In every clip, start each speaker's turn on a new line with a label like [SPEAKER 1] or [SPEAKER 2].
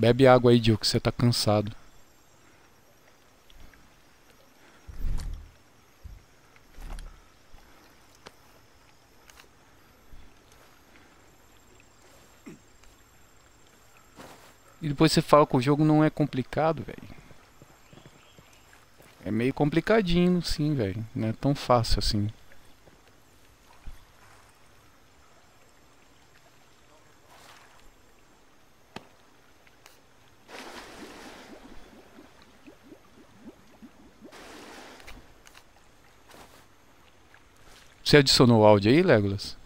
[SPEAKER 1] Bebe água aí, Dio, que você tá cansado. E depois você fala que o jogo não é complicado, velho. É meio complicadinho, sim, velho. Não é tão fácil assim. Você adicionou o áudio aí, Legolas?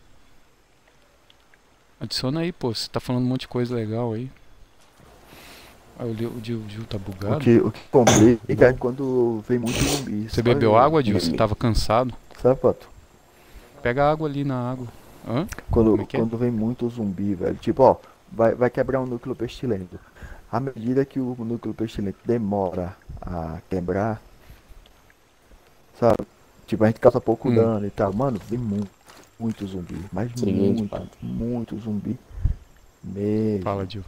[SPEAKER 1] Adiciona aí, pô. Você tá falando um monte de coisa legal aí. Ah, o Gil tá bugado.
[SPEAKER 2] O que, o que complica é quando vem muito zumbi.
[SPEAKER 1] Você bebeu água, Gil? Você tava cansado?
[SPEAKER 2] Sabe, Pato?
[SPEAKER 1] Pega água ali na água. Hã?
[SPEAKER 2] Quando,
[SPEAKER 1] é é?
[SPEAKER 2] quando vem muito zumbi, velho. Tipo, ó, vai, vai quebrar um núcleo pestilento. À medida que o núcleo pestilento demora a quebrar, sabe? Tipo, a gente causa pouco hum. dano e tal. Mano, vem muito, muito zumbi. Mas Seguinte, muito, muito zumbi. Mesmo.
[SPEAKER 1] Fala, Gil.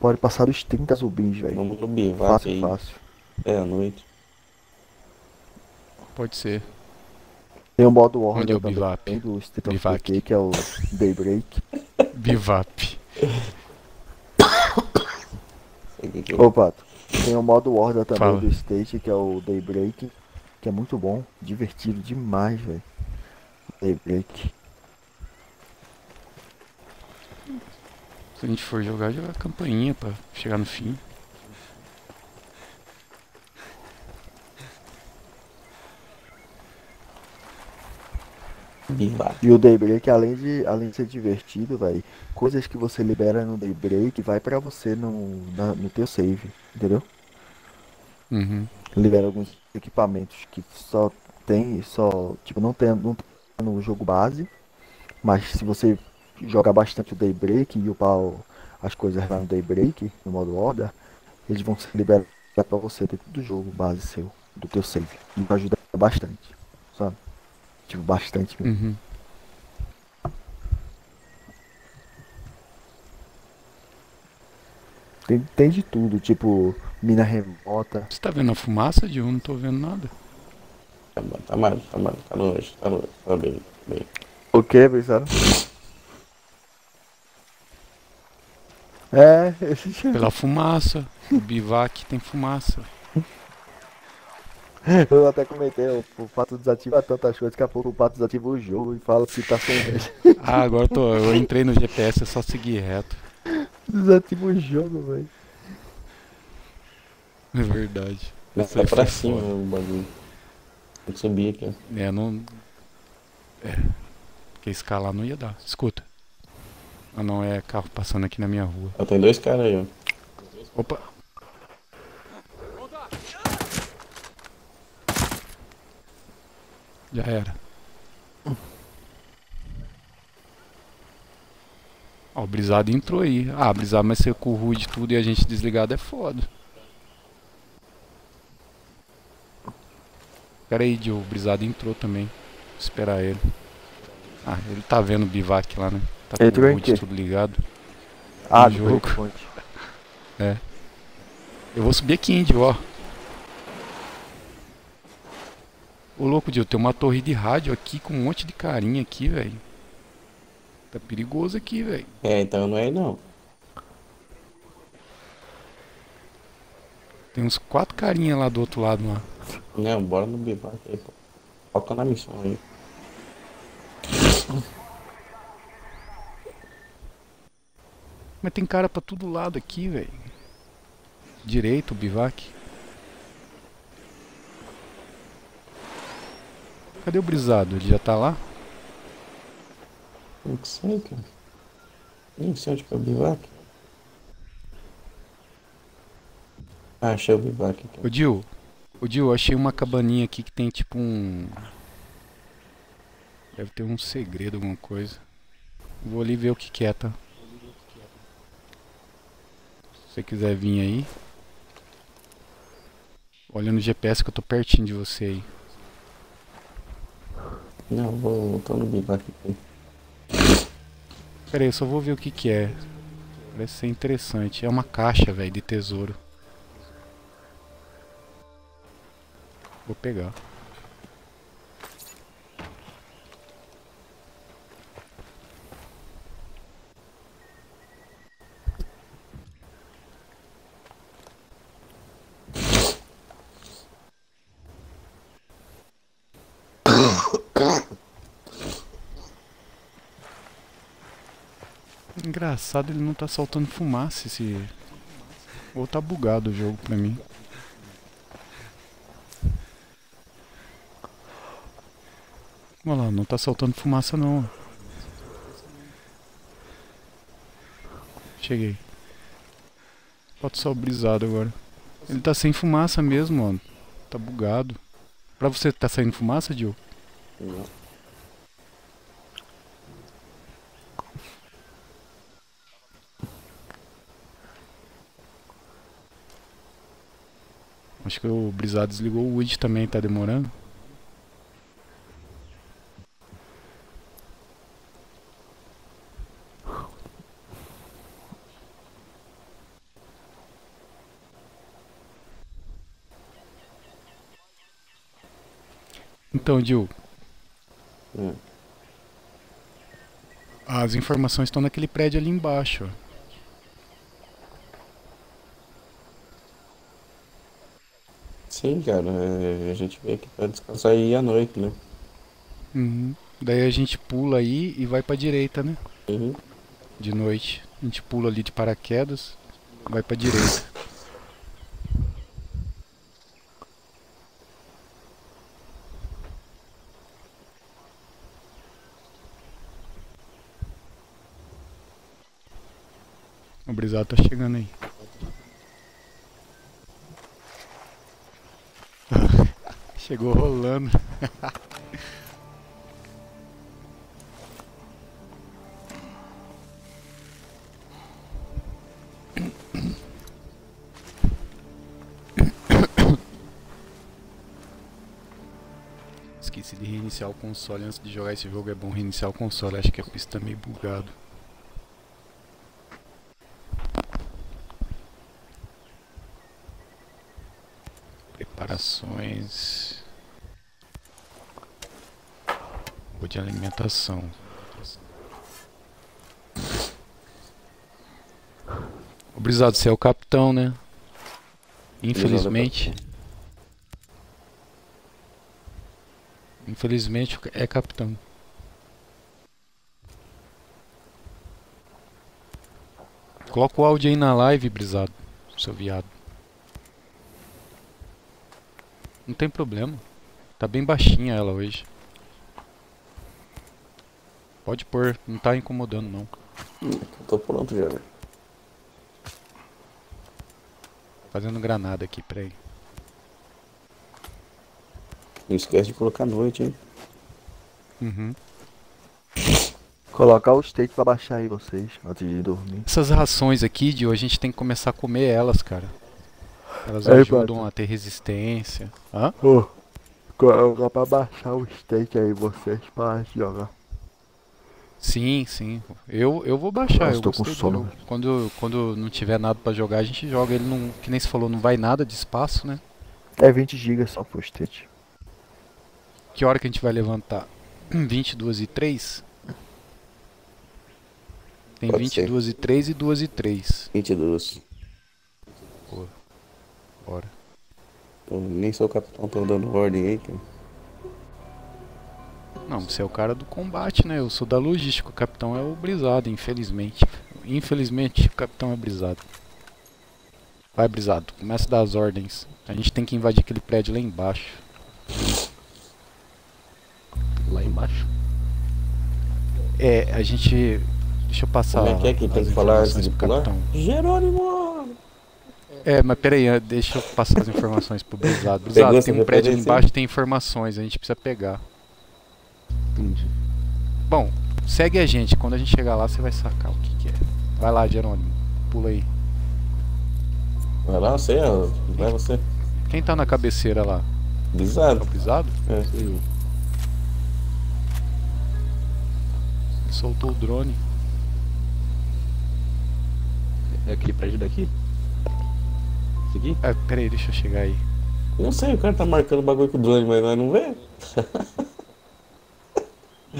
[SPEAKER 2] Pode passar dos 30 zumbis, velho.
[SPEAKER 3] Vamos no bivac
[SPEAKER 2] Fácil,
[SPEAKER 3] aí.
[SPEAKER 2] fácil.
[SPEAKER 3] É, à noite.
[SPEAKER 1] Pode ser.
[SPEAKER 2] Tem o modo
[SPEAKER 1] Onde é
[SPEAKER 2] Warrior
[SPEAKER 1] o bivap?
[SPEAKER 2] do State of que é o Daybreak.
[SPEAKER 1] Bivap.
[SPEAKER 3] É.
[SPEAKER 2] Ô, Pato, tem o modo Warrior também
[SPEAKER 1] Fala.
[SPEAKER 2] do State, que é o Daybreak, que é muito bom, divertido demais, velho. Daybreak.
[SPEAKER 1] Se a gente for jogar, jogar a campainha pra chegar no fim.
[SPEAKER 2] E o Daybreak, além de, além de ser divertido, velho, coisas que você libera no Daybreak vai pra você no, na- no teu save, entendeu?
[SPEAKER 1] Uhum.
[SPEAKER 2] libera alguns equipamentos que só tem, só, tipo, não tem, não tem no jogo base, mas se você jogar bastante o Daybreak e upar o- as coisas lá no Daybreak, no modo Horda, eles vão ser liberados pra você dentro do jogo base seu, do teu save. E vai ajudar bastante? Tipo, bastante mesmo.
[SPEAKER 1] Uhum.
[SPEAKER 2] Tem, tem de tudo, tipo, mina remota.
[SPEAKER 1] Você tá vendo a fumaça, Gil? Eu não tô vendo nada.
[SPEAKER 3] Tá, bom, tá mal, tá mal, tá longe, tá longe, tá bem, bem.
[SPEAKER 2] O que, pensaram? É, esse
[SPEAKER 1] Pela fumaça. O bivac tem fumaça.
[SPEAKER 2] Eu até comentei, o, o Pato desativa tantas coisas, daqui a pouco o Pato desativa o jogo e fala que tá sem rede.
[SPEAKER 1] Ah, agora eu tô. Eu entrei no GPS, é só seguir reto.
[SPEAKER 2] Desativa o jogo, velho.
[SPEAKER 1] É verdade.
[SPEAKER 3] Vai
[SPEAKER 1] Isso aí
[SPEAKER 3] pra cima o bagulho. Tem que subir aqui, ó.
[SPEAKER 1] É, não. É. Porque escalar não ia dar. Escuta. Ah, não, é carro passando aqui na minha rua.
[SPEAKER 3] Ó, tem dois caras aí, ó.
[SPEAKER 1] Opa! Já era. Ó, o brisado entrou aí. Ah, brisado, mas ser com o ruim de tudo e a gente desligado é foda. Pera aí, Dio, o brisado entrou também. Vou esperar ele. Ah, ele tá vendo o bivac lá, né? Tá com o
[SPEAKER 2] quê?
[SPEAKER 1] tudo ligado.
[SPEAKER 2] Ah,
[SPEAKER 1] No jogo.
[SPEAKER 2] Breakpoint.
[SPEAKER 1] Eu vou subir aqui, Índio, ó. Ô louco, Dio, tem uma torre de rádio aqui com um monte de carinha aqui, velho. Tá perigoso aqui, velho.
[SPEAKER 3] É, então não é não.
[SPEAKER 1] Tem uns quatro carinha lá do outro lado lá.
[SPEAKER 3] Não, bora no bivac aí, pô. Foca na missão aí.
[SPEAKER 1] Mas tem cara pra todo lado aqui, velho. Direito, bivac. Cadê o brisado? Ele já tá lá?
[SPEAKER 3] Não sei, cara. Nem sei onde que é o bivac. Ah, achei o bivac aqui.
[SPEAKER 1] Ô Dil, ô Dil, achei uma cabaninha aqui que tem tipo um. Deve ter um segredo, alguma coisa. Vou ali ver o que, que é, tá? Se você quiser vir aí. Olha no GPS que eu tô pertinho de você aí.
[SPEAKER 3] Não, vou tô no bivac aqui.
[SPEAKER 1] Pera aí, eu só vou ver o que, que é. Parece ser interessante. É uma caixa, velho, de tesouro. Vou pegar. Engraçado, ele não tá soltando fumaça esse. Ou tá bugado o jogo pra mim. Olha lá, não tá soltando fumaça não. Cheguei. Pode só brisado agora. Ele tá sem fumaça mesmo, mano. Tá bugado. Pra você tá saindo fumaça, Diogo?
[SPEAKER 3] Não.
[SPEAKER 1] Acho que o brisado desligou o Wood também, tá demorando. Então, Dil,
[SPEAKER 3] Hum.
[SPEAKER 1] as informações estão naquele prédio ali embaixo.
[SPEAKER 3] Sim, cara, é, a gente veio aqui pra descansar aí à noite, né?
[SPEAKER 1] Uhum. Daí a gente pula aí e vai pra direita, né?
[SPEAKER 3] Uhum.
[SPEAKER 1] De noite. A gente pula ali de paraquedas, vai pra direita. O brisado tá chegando aí. Chegou rolando. Esqueci de reiniciar o console antes de jogar esse jogo. É bom reiniciar o console. Acho que a pista tá meio bugado. Preparações. Vou O Brisado, você é o capitão, né? Infelizmente. Infelizmente é capitão. Coloca o áudio aí na live, Brisado, seu viado. Não tem problema. Tá bem baixinha ela hoje. Pode pôr, não tá incomodando não.
[SPEAKER 3] Tô pronto já, velho.
[SPEAKER 1] Fazendo granada aqui, peraí.
[SPEAKER 3] Não esquece de colocar noite, hein?
[SPEAKER 1] Uhum.
[SPEAKER 2] Colocar o state pra baixar aí vocês, antes de dormir.
[SPEAKER 1] Essas rações aqui, Dio, a gente tem que começar a comer elas, cara. Elas
[SPEAKER 2] Aí,
[SPEAKER 1] ajudam a ter resistência. Hã?
[SPEAKER 2] Ô, colocar pra baixar o state aí vocês pra jogar.
[SPEAKER 1] Sim, sim. Eu, eu vou baixar. Eu
[SPEAKER 2] tô com sono.
[SPEAKER 1] Quando, quando não tiver nada pra jogar, a gente joga. Ele não, que nem você falou, não vai nada de espaço, né?
[SPEAKER 2] É 20 GB só pro state.
[SPEAKER 1] Que hora que a gente vai levantar? 22 e 3? Tem
[SPEAKER 3] Pode ser.
[SPEAKER 1] 22 e 3 e 2 e 3.
[SPEAKER 3] 22.
[SPEAKER 1] Bora.
[SPEAKER 3] Eu nem sou o capitão, tô dando ordem aí, cara.
[SPEAKER 1] Não, você é o cara do combate, né? Eu sou da logística. O capitão é o brisado, infelizmente. Infelizmente, o capitão é brisado. Vai, brisado. Começa a dar as ordens. A gente tem que invadir aquele prédio lá embaixo.
[SPEAKER 2] Lá embaixo.
[SPEAKER 1] É, a gente. Deixa eu passar.
[SPEAKER 3] Como é que é que tem
[SPEAKER 1] as
[SPEAKER 3] que falar antes de pular?
[SPEAKER 1] capitão.
[SPEAKER 3] Jerônimo!
[SPEAKER 1] É, mas peraí, eh, deixa eu passar as informações pro Brisado. Brisado, tem um prédio ali embaixo tem informações, a gente precisa pegar.
[SPEAKER 2] Entendi.
[SPEAKER 1] Bom, segue a gente, quando a gente chegar lá você vai sacar o que, que é. Vai lá, Jerônimo, pula aí.
[SPEAKER 3] Vai lá, você, ó. vai você.
[SPEAKER 1] Quem tá na cabeceira lá? É o
[SPEAKER 3] Bizarro.
[SPEAKER 1] Brisado?
[SPEAKER 3] É.
[SPEAKER 1] Ele soltou o drone.
[SPEAKER 4] É aquele prédio daqui? Esse aqui?
[SPEAKER 1] Ah, pera aí, deixa eu chegar aí.
[SPEAKER 3] Não sei, o cara tá marcando o bagulho com o drone, mas nós não vê.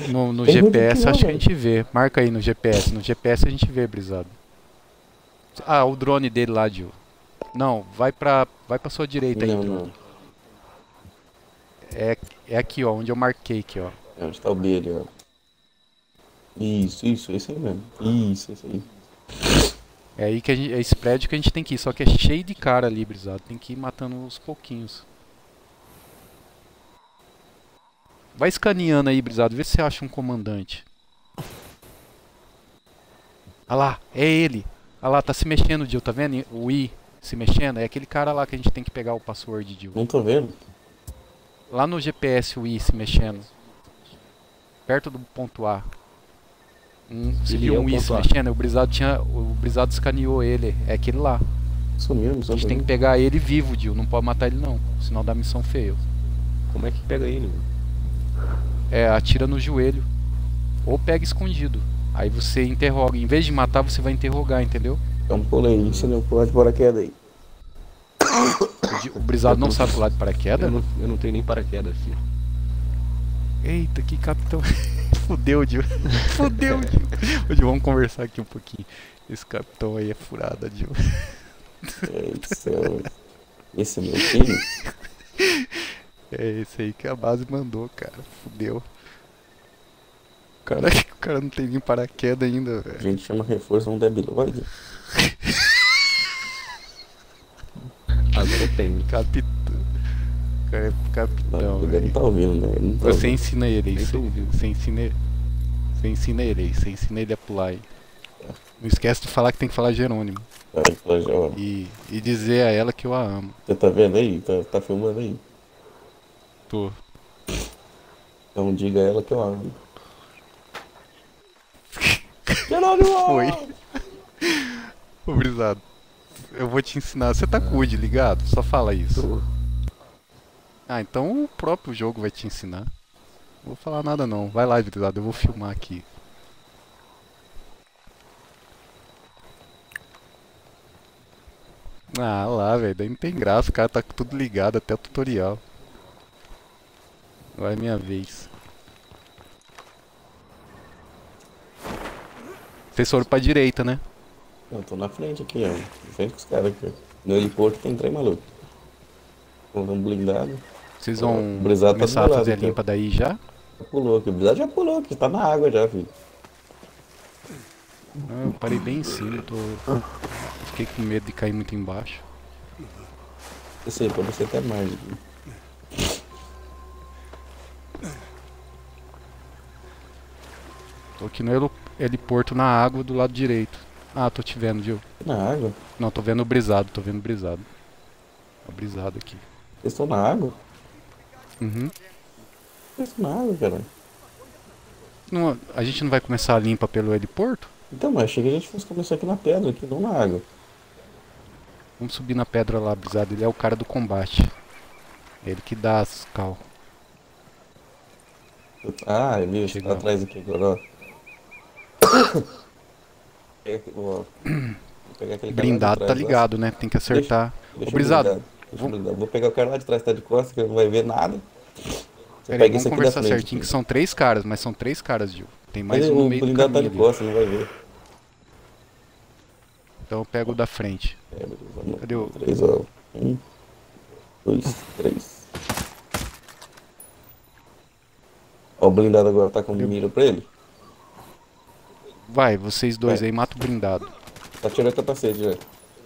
[SPEAKER 1] No, no GPS
[SPEAKER 3] não,
[SPEAKER 1] acho que a
[SPEAKER 3] velho.
[SPEAKER 1] gente vê. Marca aí no GPS. No GPS a gente vê, brisado. Ah, o drone dele lá, Gil. Não, vai pra, vai pra sua direita aí,
[SPEAKER 3] Não,
[SPEAKER 1] drone.
[SPEAKER 3] não.
[SPEAKER 1] É, é aqui, ó, onde eu marquei aqui, ó.
[SPEAKER 3] É onde tá o B ali, ó. Isso, isso, esse aí mesmo. Isso, esse aí.
[SPEAKER 1] É aí que a gente, é esse prédio que a gente tem que ir, só que é cheio de cara ali, brisado. Tem que ir matando uns pouquinhos. Vai escaneando aí, brisado, vê se você acha um comandante. Ah lá, é ele. Ah lá, tá se mexendo, Jill, tá vendo? O I se mexendo. É aquele cara lá que a gente tem que pegar o password, Jill.
[SPEAKER 3] Não tô vendo.
[SPEAKER 1] Lá no GPS o I se mexendo. Perto do ponto A. Hum, você viu
[SPEAKER 4] é
[SPEAKER 1] um I se mexendo? O brisado tinha. O brisado escaneou ele. É aquele lá.
[SPEAKER 3] Sumiu, não
[SPEAKER 1] A gente tem que pegar ele vivo, Jill. Não pode matar ele não. Senão dá missão feia.
[SPEAKER 4] Como é que pega ele? mano?
[SPEAKER 1] É, atira no joelho. Ou pega escondido. Aí você interroga. Em vez de matar, você vai interrogar, entendeu?
[SPEAKER 3] Então pula aí, ensina o pular de paraquedas aí.
[SPEAKER 1] O, brisado não sabe pular de paraquedas.
[SPEAKER 4] Eu não, eu não tenho nem paraquedas, filho.
[SPEAKER 1] Eita, que capitão. Fudeu, Dio. Fudeu, Dio. Dio, vamos conversar aqui um pouquinho. Esse capitão aí é furada, Dio.
[SPEAKER 3] É isso, é. Esse é meu time?
[SPEAKER 1] É esse aí que a base mandou, cara. Fudeu. O cara, o cara não tem nem paraquedas ainda,
[SPEAKER 3] A
[SPEAKER 1] velho.
[SPEAKER 3] gente chama reforço um debilóide.
[SPEAKER 4] Agora tenho.
[SPEAKER 1] Capitão. O cara é
[SPEAKER 3] Não,
[SPEAKER 1] capitão,
[SPEAKER 3] ele não tá ouvindo, né? Ele não tá
[SPEAKER 1] Você
[SPEAKER 3] ouvindo.
[SPEAKER 1] ensina ele aí. Você, você ensina Você ensina ele aí. Você ensina ele a pular aí. Não esquece de falar que tem que falar Jerônimo.
[SPEAKER 3] Aí, fala, já, ó,
[SPEAKER 1] E, e dizer a ela que eu a amo.
[SPEAKER 3] Você tá vendo aí? Tá, tá filmando aí?
[SPEAKER 1] Tô.
[SPEAKER 3] Então diga ela que eu amo.
[SPEAKER 1] Foi. Ô, Brisado. Eu vou te ensinar. Você tá com o ligado? Só fala isso.
[SPEAKER 4] Tô.
[SPEAKER 1] Ah, então o próprio jogo vai te ensinar. Não vou falar nada não. Vai lá, Brisado. Eu vou filmar aqui. Ah lá, velho. Daí não tem graça. O cara tá tudo ligado até o tutorial. Agora é minha vez. Vocês foram pra direita, né?
[SPEAKER 3] Eu tô na frente aqui, ó. Frente com os caras aqui. No heliporto tem trem maluco. Um blindado.
[SPEAKER 1] Vocês vão
[SPEAKER 3] tá
[SPEAKER 1] começar
[SPEAKER 3] do
[SPEAKER 1] a fazer a
[SPEAKER 3] lado,
[SPEAKER 1] limpa daí já?
[SPEAKER 3] Já pulou aqui. O blindado já pulou aqui. Tá na água já, filho.
[SPEAKER 1] Ah, eu parei bem em cima, tô... Fiquei com medo de cair muito embaixo.
[SPEAKER 3] Esse aí, pode ser até mais.
[SPEAKER 1] Tô aqui no heliporto na água do lado direito. Ah, tô te vendo, Gil.
[SPEAKER 3] Na água?
[SPEAKER 1] Não, tô vendo o brisado, tô vendo o brisado. O brisado aqui.
[SPEAKER 3] Vocês estão na água?
[SPEAKER 1] Uhum.
[SPEAKER 3] Vocês estão na água, cara.
[SPEAKER 1] Não, a gente não vai começar a limpa pelo heliporto?
[SPEAKER 3] Então, mas achei que a gente fosse começar aqui na pedra, aqui, não na água.
[SPEAKER 1] Vamos subir na pedra lá, brisado. Ele é o cara do combate. É ele que dá as cal.
[SPEAKER 3] Ah, eu vi, você
[SPEAKER 1] Chega
[SPEAKER 3] tá
[SPEAKER 1] lá.
[SPEAKER 3] atrás aqui agora, ó. Vou
[SPEAKER 1] Blindado tá ligado, né? Tem que acertar.
[SPEAKER 3] Deixa
[SPEAKER 1] brisado,
[SPEAKER 3] deixa eu
[SPEAKER 1] vamos-
[SPEAKER 3] blindar. Vou pegar o cara lá de trás, tá de costas, que ele não vai ver nada.
[SPEAKER 1] Peraí, vamos conversar
[SPEAKER 3] frente,
[SPEAKER 1] certinho, que
[SPEAKER 3] filho.
[SPEAKER 1] são três caras, mas são três caras, Gil. Tem mais um no
[SPEAKER 3] o
[SPEAKER 1] meio do
[SPEAKER 3] blindado tá
[SPEAKER 1] caminho
[SPEAKER 3] de
[SPEAKER 1] ali.
[SPEAKER 3] costas, não vai ver.
[SPEAKER 1] Então eu pego o da frente.
[SPEAKER 3] É, beleza.
[SPEAKER 1] Cadê o-
[SPEAKER 3] Três, ó. Um, dois, três. Ó, o blindado agora tá com mira pra ele.
[SPEAKER 1] Vai, vocês dois
[SPEAKER 3] Vai.
[SPEAKER 1] aí, mata o blindado.
[SPEAKER 3] Tá tirando o capacete já.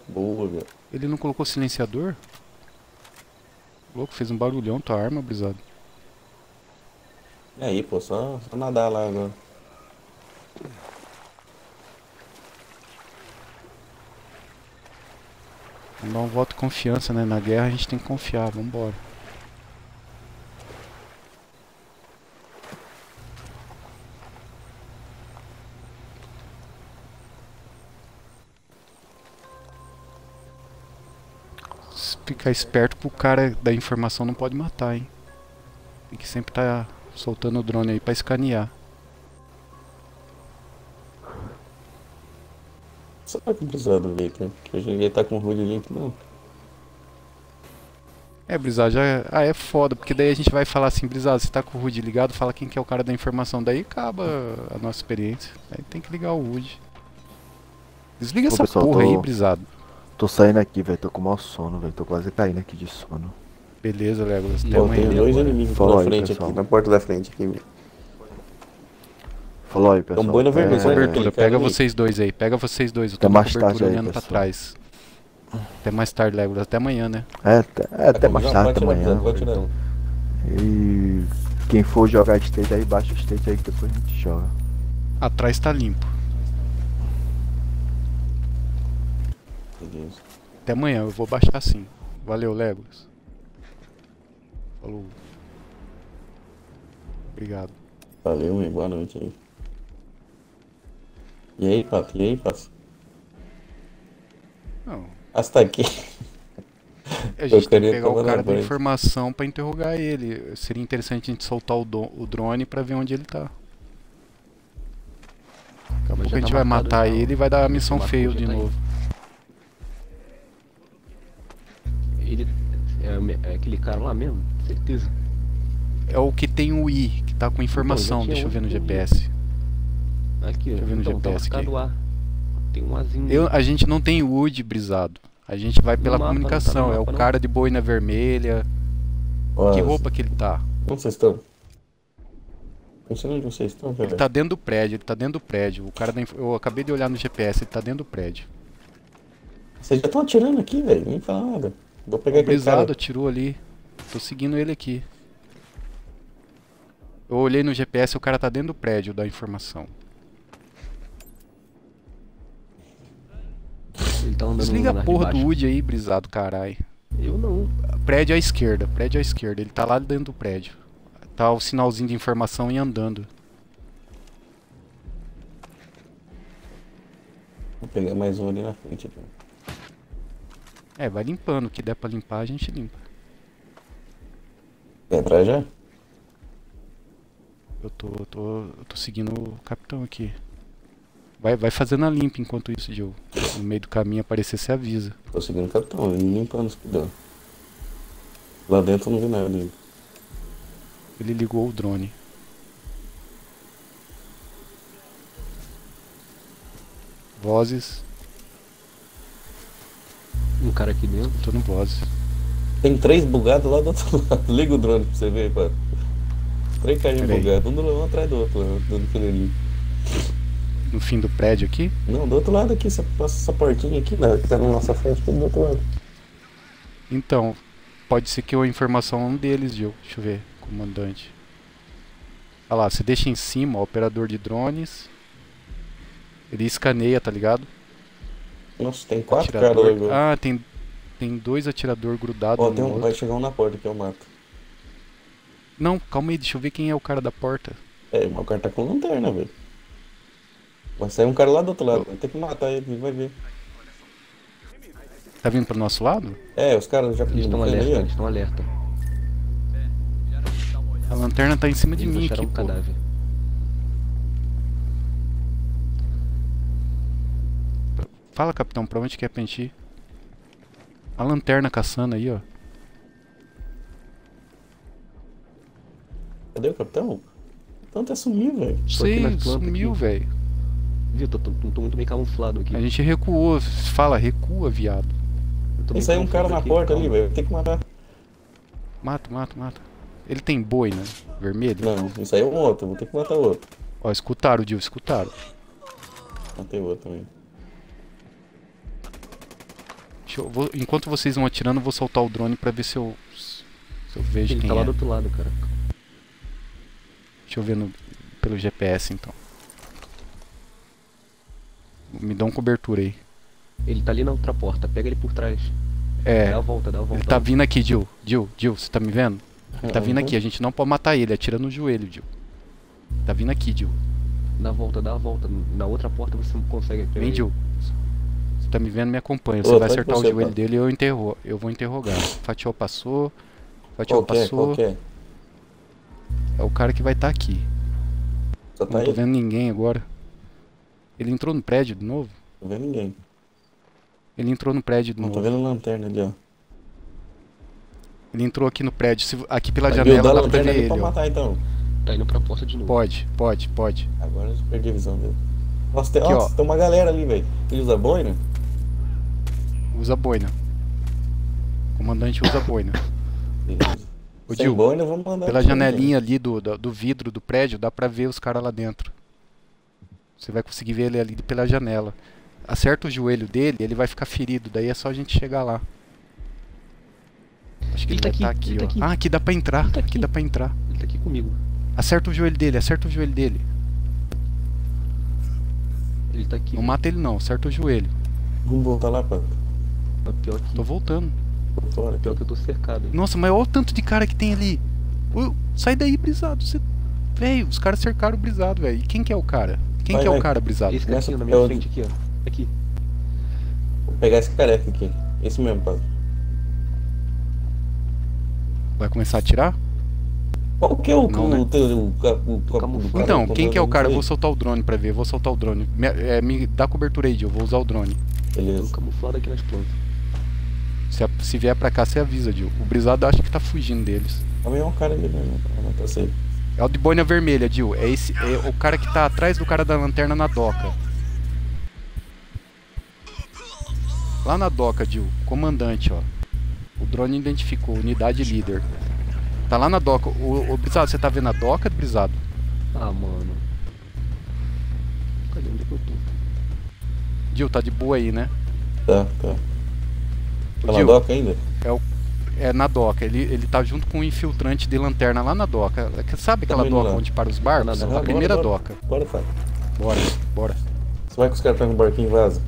[SPEAKER 3] Boa, meu.
[SPEAKER 1] Ele não colocou silenciador? Louco, fez um barulhão tua arma, brisado.
[SPEAKER 3] E aí, pô, só, só nadar lá agora.
[SPEAKER 1] Vamos dar um voto de confiança, né? Na guerra a gente tem que confiar, vambora. Ficar esperto pro cara da informação não pode matar, hein? Tem que sempre tá soltando o drone aí pra escanear.
[SPEAKER 3] Será que brisado veio, cara? Porque hoje ninguém tá com o Rude limpo, não.
[SPEAKER 1] É, Brisado, já. Ah, é foda, porque daí a gente vai falar assim, Brisado, você tá com o HUD ligado, fala quem que é o cara da informação, daí acaba a nossa experiência. Aí tem que ligar o HUD. Desliga
[SPEAKER 2] Ô,
[SPEAKER 1] essa
[SPEAKER 2] pessoal,
[SPEAKER 1] porra
[SPEAKER 2] tô-
[SPEAKER 1] aí, Brisado.
[SPEAKER 2] Tô saindo aqui, velho. Tô com o maior sono, velho. Tô quase caindo aqui de sono.
[SPEAKER 1] Beleza, Legolas, até
[SPEAKER 3] tem
[SPEAKER 1] amanhã.
[SPEAKER 3] dois
[SPEAKER 4] agora.
[SPEAKER 3] inimigos
[SPEAKER 2] Fala
[SPEAKER 3] na
[SPEAKER 2] aí,
[SPEAKER 3] frente
[SPEAKER 2] pessoal.
[SPEAKER 3] aqui, na porta da frente aqui. velho.
[SPEAKER 2] Falou aí, pessoal.
[SPEAKER 3] boi no vermelho,
[SPEAKER 2] É,
[SPEAKER 3] sai
[SPEAKER 1] Cobertura, pega vocês dois aí, pega vocês dois, eu
[SPEAKER 2] Até
[SPEAKER 1] tô na
[SPEAKER 2] mais tarde aí,
[SPEAKER 1] olhando pra
[SPEAKER 2] pessoal.
[SPEAKER 1] trás. Até mais tarde, Legolas, até amanhã, né?
[SPEAKER 2] É, até, é, até mais tarde, até amanhã.
[SPEAKER 4] Então,
[SPEAKER 2] E quem for jogar state aí, baixa o state aí que depois a gente joga.
[SPEAKER 1] Atrás tá limpo.
[SPEAKER 3] Beleza.
[SPEAKER 1] Até amanhã, eu vou baixar sim. Valeu, Legolas. Falou. Obrigado.
[SPEAKER 3] Valeu, meu. Boa noite aí. E aí, Pato? E aí, Pato?
[SPEAKER 1] Não,
[SPEAKER 3] Ah, você tá aqui.
[SPEAKER 1] a gente tem que pegar o cara da informação pra interrogar ele. Seria interessante a gente soltar o, do- o drone pra ver onde ele tá. Daqui a pouco a gente
[SPEAKER 4] tá
[SPEAKER 1] vai matar ele e vai dar a missão fail
[SPEAKER 4] já
[SPEAKER 1] de
[SPEAKER 4] tá aí. Ele é, é aquele cara lá mesmo, certeza.
[SPEAKER 1] É o que tem o I, que tá com informação.
[SPEAKER 4] tinha
[SPEAKER 1] Deixa eu ver no. GPS.
[SPEAKER 4] Aqui, ó.
[SPEAKER 1] Deixa eu ver no
[SPEAKER 4] então, tá
[SPEAKER 1] GPS aqui.
[SPEAKER 4] marcado lá. Tem um azinho.
[SPEAKER 1] Eu, a gente não tem UD brisado. A gente vai pela
[SPEAKER 4] mapa, não tá
[SPEAKER 1] comunicação. é o
[SPEAKER 4] mapa, não?
[SPEAKER 1] cara de boina vermelha.
[SPEAKER 3] Ó,
[SPEAKER 1] Que roupa que ele tá?
[SPEAKER 3] Onde vocês estão? Sei onde vocês estão, velho.
[SPEAKER 1] Ele tá dentro do prédio, ele tá dentro do prédio. O cara da inf- Eu acabei de olhar no GPS, ele tá dentro do prédio.
[SPEAKER 3] Vocês já estão atirando aqui, velho. Nem fala nada. Vou pegar
[SPEAKER 1] brisado atirou ali. Tô seguindo ele aqui. Eu olhei no GPS, o cara tá dentro do prédio da informação.
[SPEAKER 4] Ele tá andando
[SPEAKER 1] Desliga a porra do. UD aí, brisado, carai.
[SPEAKER 4] Eu não.
[SPEAKER 1] Prédio à esquerda, prédio à esquerda. Ele tá lá dentro do prédio. Tá o sinalzinho de informação e andando.
[SPEAKER 3] Vou pegar mais um ali na frente.
[SPEAKER 1] É, vai limpando. O que der pra limpar, a gente limpa.
[SPEAKER 3] Quer entrar já?
[SPEAKER 1] Eu tô, eu tô, eu tô seguindo o capitão aqui. Vai, vai fazendo a limpa enquanto isso, Joe. No meio do caminho aparecer, você avisa.
[SPEAKER 3] Tô seguindo o capitão, limpando os pidão. Lá dentro eu não vi nada ainda.
[SPEAKER 1] Ele ligou o drone. Vozes.
[SPEAKER 4] Um cara aqui dentro.
[SPEAKER 1] Tô no vozes.
[SPEAKER 3] Tem três bugados lá do outro lado. Liga o drone pra você ver, pá. Três carinhos
[SPEAKER 1] Peraí.
[SPEAKER 3] bugados, um do- um atrás do outro, lá, do fileirinho.
[SPEAKER 1] No fim do prédio aqui.
[SPEAKER 3] Não, do outro lado aqui, essa, passa essa portinha aqui, né, que tá na nossa frente, tudo do outro lado.
[SPEAKER 1] Então, pode ser que a informação é um deles, Joe. Deixa eu ver, comandante. Olha lá, você deixa em cima, ó, operador de drones. Ele escaneia, tá ligado?
[SPEAKER 3] Nossa, tem quatro caras
[SPEAKER 1] Atirador.
[SPEAKER 3] agora.
[SPEAKER 1] Ah, tem, tem dois atirador grudados
[SPEAKER 3] Ó,
[SPEAKER 1] um
[SPEAKER 3] tem
[SPEAKER 1] no
[SPEAKER 3] um,
[SPEAKER 1] outro.
[SPEAKER 3] vai chegar um na porta que eu mato.
[SPEAKER 1] Não, calma aí, deixa eu ver quem é o cara da porta.
[SPEAKER 3] É, mas o cara tá com lanterna, velho. Vai sair um cara lá do outro lado, vai ter que matar ele, vai ver.
[SPEAKER 1] Tá vindo pro nosso lado?
[SPEAKER 3] É, os caras já
[SPEAKER 4] Eles estão
[SPEAKER 3] não foi
[SPEAKER 4] alerta,
[SPEAKER 3] ali, ó.
[SPEAKER 4] eles estão alerta.
[SPEAKER 1] A lanterna tá em cima de
[SPEAKER 4] Eles
[SPEAKER 1] mim
[SPEAKER 4] acharam
[SPEAKER 1] aqui,
[SPEAKER 4] um
[SPEAKER 1] pô.
[SPEAKER 4] cadáver.
[SPEAKER 1] Fala, capitão, pra onde que é pra gente ir? A lanterna caçando aí, ó.
[SPEAKER 3] Cadê o capitão? Então até sumiu, velho.
[SPEAKER 4] Plantas
[SPEAKER 1] sumiu, velho.
[SPEAKER 4] Viu? Tô, tô, tô muito meio camuflado aqui.
[SPEAKER 1] A gente recuou. Fala, recua, viado.
[SPEAKER 3] Tem saiu um cara na
[SPEAKER 4] aqui,
[SPEAKER 3] porta ali,
[SPEAKER 4] calma.
[SPEAKER 3] velho. Tem que matar.
[SPEAKER 1] Mata, mata, mata. Ele tem boi, né? Vermelho?
[SPEAKER 3] Não, isso aí é um outro, vou ter que matar outro.
[SPEAKER 1] Ó, escutaram, Dio, escutaram.
[SPEAKER 3] Matei outro também.
[SPEAKER 1] Eu- vou- enquanto vocês vão atirando, eu vou soltar o drone pra ver se eu, se eu vejo
[SPEAKER 4] Ele
[SPEAKER 1] quem
[SPEAKER 4] tá lá
[SPEAKER 1] é.
[SPEAKER 4] do outro lado, cara.
[SPEAKER 1] Deixa eu ver no, pelo GPS, então. Me dá uma cobertura aí.
[SPEAKER 4] Ele tá ali na outra porta. Pega ele por trás.
[SPEAKER 1] É,
[SPEAKER 4] Dá a volta, dá a volta.
[SPEAKER 1] ele tá vindo aqui, Jill. Jill, Jill, você tá me vendo? Ele tá vindo
[SPEAKER 3] Uhum.
[SPEAKER 1] aqui, a gente não pode matar ele, atira no joelho, Jill. Tá vindo aqui, Jill.
[SPEAKER 4] Dá a volta, dá a volta. Na outra porta você não consegue.
[SPEAKER 1] Vem. Jill. Você tá me vendo, me acompanha.
[SPEAKER 3] Ô,
[SPEAKER 1] Você vai
[SPEAKER 3] vai
[SPEAKER 1] acertar
[SPEAKER 3] com
[SPEAKER 1] o
[SPEAKER 3] você,
[SPEAKER 1] joelho dele e eu, interro eu vou interrogar. Fatiol passou. Fatiol
[SPEAKER 3] é?
[SPEAKER 1] passou.
[SPEAKER 3] Qual que é?
[SPEAKER 1] É o cara que vai estar aqui.
[SPEAKER 3] Só tá
[SPEAKER 1] Não tô
[SPEAKER 3] aí?
[SPEAKER 1] vendo ninguém agora. Ele entrou no prédio de novo?
[SPEAKER 3] Não tô vendo ninguém.
[SPEAKER 1] Ele entrou no prédio de
[SPEAKER 3] Não tô
[SPEAKER 1] novo.
[SPEAKER 3] vendo lanterna ali, ó.
[SPEAKER 1] Ele entrou aqui no prédio. Se- aqui pela janela
[SPEAKER 3] a
[SPEAKER 1] dá pra ver ele,
[SPEAKER 3] pra
[SPEAKER 1] ó.
[SPEAKER 3] matar então.
[SPEAKER 4] Tá indo pra porta de novo.
[SPEAKER 1] Pode, pode, pode.
[SPEAKER 3] Agora eu perdi a visão dele. Nossa, tem,
[SPEAKER 1] Aqui,
[SPEAKER 3] nossa,
[SPEAKER 1] ó.
[SPEAKER 3] tem uma galera ali, velho. Ele usa boina?
[SPEAKER 1] Usa boina. O comandante usa boina.
[SPEAKER 3] Beleza.
[SPEAKER 1] Ô,
[SPEAKER 3] Sem
[SPEAKER 1] Gil,
[SPEAKER 3] boina, vamos mandar.
[SPEAKER 1] Pela janelinha ali do, do, do vidro do prédio, dá pra ver os caras lá dentro. Você vai conseguir ver ele ali pela janela. Acerta o joelho dele, ele vai ficar ferido. Daí é só a gente chegar lá. Acho que ele,
[SPEAKER 4] Ele tá
[SPEAKER 1] vai
[SPEAKER 4] aqui,
[SPEAKER 1] estar aqui,
[SPEAKER 4] ele
[SPEAKER 1] ó.
[SPEAKER 4] tá aqui.
[SPEAKER 1] Ah, aqui dá pra entrar.
[SPEAKER 4] Tá
[SPEAKER 1] aqui
[SPEAKER 4] aqui.
[SPEAKER 1] dá pra entrar.
[SPEAKER 4] Ele tá aqui comigo.
[SPEAKER 1] Acerta o joelho dele, acerta o joelho dele.
[SPEAKER 4] Ele tá aqui.
[SPEAKER 1] Não mata ele não, acerta o joelho.
[SPEAKER 3] Vamos voltar lá, pá.
[SPEAKER 4] Pior que,
[SPEAKER 1] Tô voltando.
[SPEAKER 3] Fora.
[SPEAKER 4] pior que eu tô cercado.
[SPEAKER 1] Nossa, mas olha o tanto de cara que tem ali. Ô, sai daí, brisado. Você... Velho, os caras cercaram o brisado, velho. E quem que é o cara? Quem
[SPEAKER 3] Vai,
[SPEAKER 1] que é o cara brisado?
[SPEAKER 4] Esse cara aqui
[SPEAKER 3] Nessa-
[SPEAKER 4] na minha
[SPEAKER 3] eu-
[SPEAKER 4] frente, aqui, ó. Aqui.
[SPEAKER 3] Vou pegar esse careca aqui. Esse mesmo, pá.
[SPEAKER 1] Vai começar a atirar?
[SPEAKER 3] Qual que é o.
[SPEAKER 1] Não,
[SPEAKER 3] o,
[SPEAKER 1] né?
[SPEAKER 3] o, o, o, o,
[SPEAKER 4] camuflado.
[SPEAKER 1] Então, quem que é o cara? Eu vou soltar o drone pra ver, vou soltar o drone. Me, é, me dá cobertura aí, eu vou usar o drone.
[SPEAKER 4] Tô
[SPEAKER 3] Beleza.
[SPEAKER 4] camuflado aqui nas plantas.
[SPEAKER 1] Se, se vier pra cá, você avisa, Gil. O brisado acha que tá fugindo deles.
[SPEAKER 3] Também é um cara ali mesmo. Não tá.
[SPEAKER 1] É o de boina vermelha, Gil. É, esse, é o cara que tá atrás do cara da lanterna na doca. Lá na doca, Gil. Comandante, ó. O drone identificou, unidade líder. Tá lá na doca. O, o Brisado, você tá vendo a doca, Brisado?
[SPEAKER 4] Ah, mano. Cadê onde é que eu tô?
[SPEAKER 1] Gil, tá de boa aí, né?
[SPEAKER 3] Tá, tá. Tá na doca ainda?
[SPEAKER 1] É na doca. Ele, ele tá junto com o infiltrante de lanterna lá na doca. É que- Sabe aquela
[SPEAKER 3] Tá
[SPEAKER 1] doca
[SPEAKER 3] lá.
[SPEAKER 1] onde para os barcos?
[SPEAKER 4] Tá na
[SPEAKER 1] a primeira
[SPEAKER 3] Bora,
[SPEAKER 1] doca.
[SPEAKER 3] Bora, Fábio.
[SPEAKER 1] Bora, bora.
[SPEAKER 3] Você vai com os caras pegam no barquinho e vaza.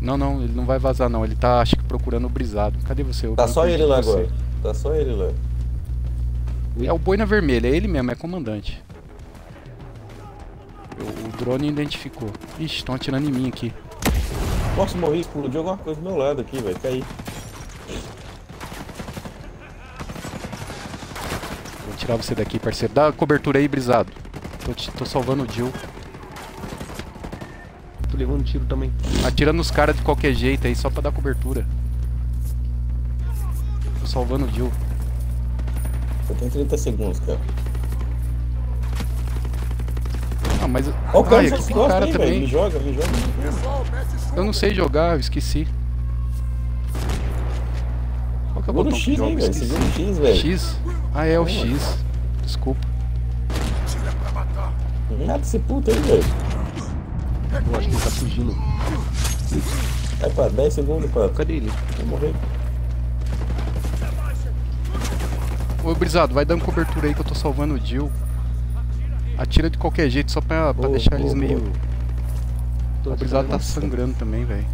[SPEAKER 1] Não, não, ele não vai vazar não. Ele tá, acho que procurando o brisado. Cadê você? Eu
[SPEAKER 3] Tá só ele lá
[SPEAKER 1] você.
[SPEAKER 3] agora. Tá só ele lá.
[SPEAKER 1] É o boina vermelha, é ele mesmo, é comandante. O, o drone identificou. Ixi, estão atirando em mim aqui.
[SPEAKER 3] Nossa, morri, explodiu alguma coisa do meu lado aqui, velho. Caí.
[SPEAKER 1] Vou tirar você daqui, parceiro. Dá cobertura aí, brisado. Tô, te- tô salvando o Jill.
[SPEAKER 4] Tô levando tiro também.
[SPEAKER 1] Atira nos caras de qualquer jeito aí, só pra dar cobertura. Tô salvando o Jill.
[SPEAKER 3] Só tem 30 segundos, cara.
[SPEAKER 1] Ah, mas.
[SPEAKER 3] Ó o cara
[SPEAKER 1] Ai, aqui tem cara
[SPEAKER 3] aí, velho. Me
[SPEAKER 1] também.
[SPEAKER 3] joga, me joga.
[SPEAKER 1] Eu não sei jogar, eu esqueci. Qual que é o botão que
[SPEAKER 3] X
[SPEAKER 1] joga?
[SPEAKER 3] aí, velho. Você
[SPEAKER 1] esqueci.
[SPEAKER 3] viu X, velho.
[SPEAKER 1] X? Ah, é o
[SPEAKER 3] É,
[SPEAKER 1] X. Desculpa.
[SPEAKER 3] Nada esse puto aí, velho.
[SPEAKER 4] Eu acho que ele tá fugindo.
[SPEAKER 3] Vai pra 10 segundos, pá.
[SPEAKER 4] Cadê ele?
[SPEAKER 3] Vou morrer.
[SPEAKER 1] Ô, Brisado, vai dando cobertura aí que eu tô salvando o Jill. Atira de qualquer jeito, só pra, pra deixar
[SPEAKER 3] boa,
[SPEAKER 1] eles
[SPEAKER 3] boa.
[SPEAKER 1] meio.
[SPEAKER 4] Tô
[SPEAKER 1] O Brisado tá sangrando também, velho.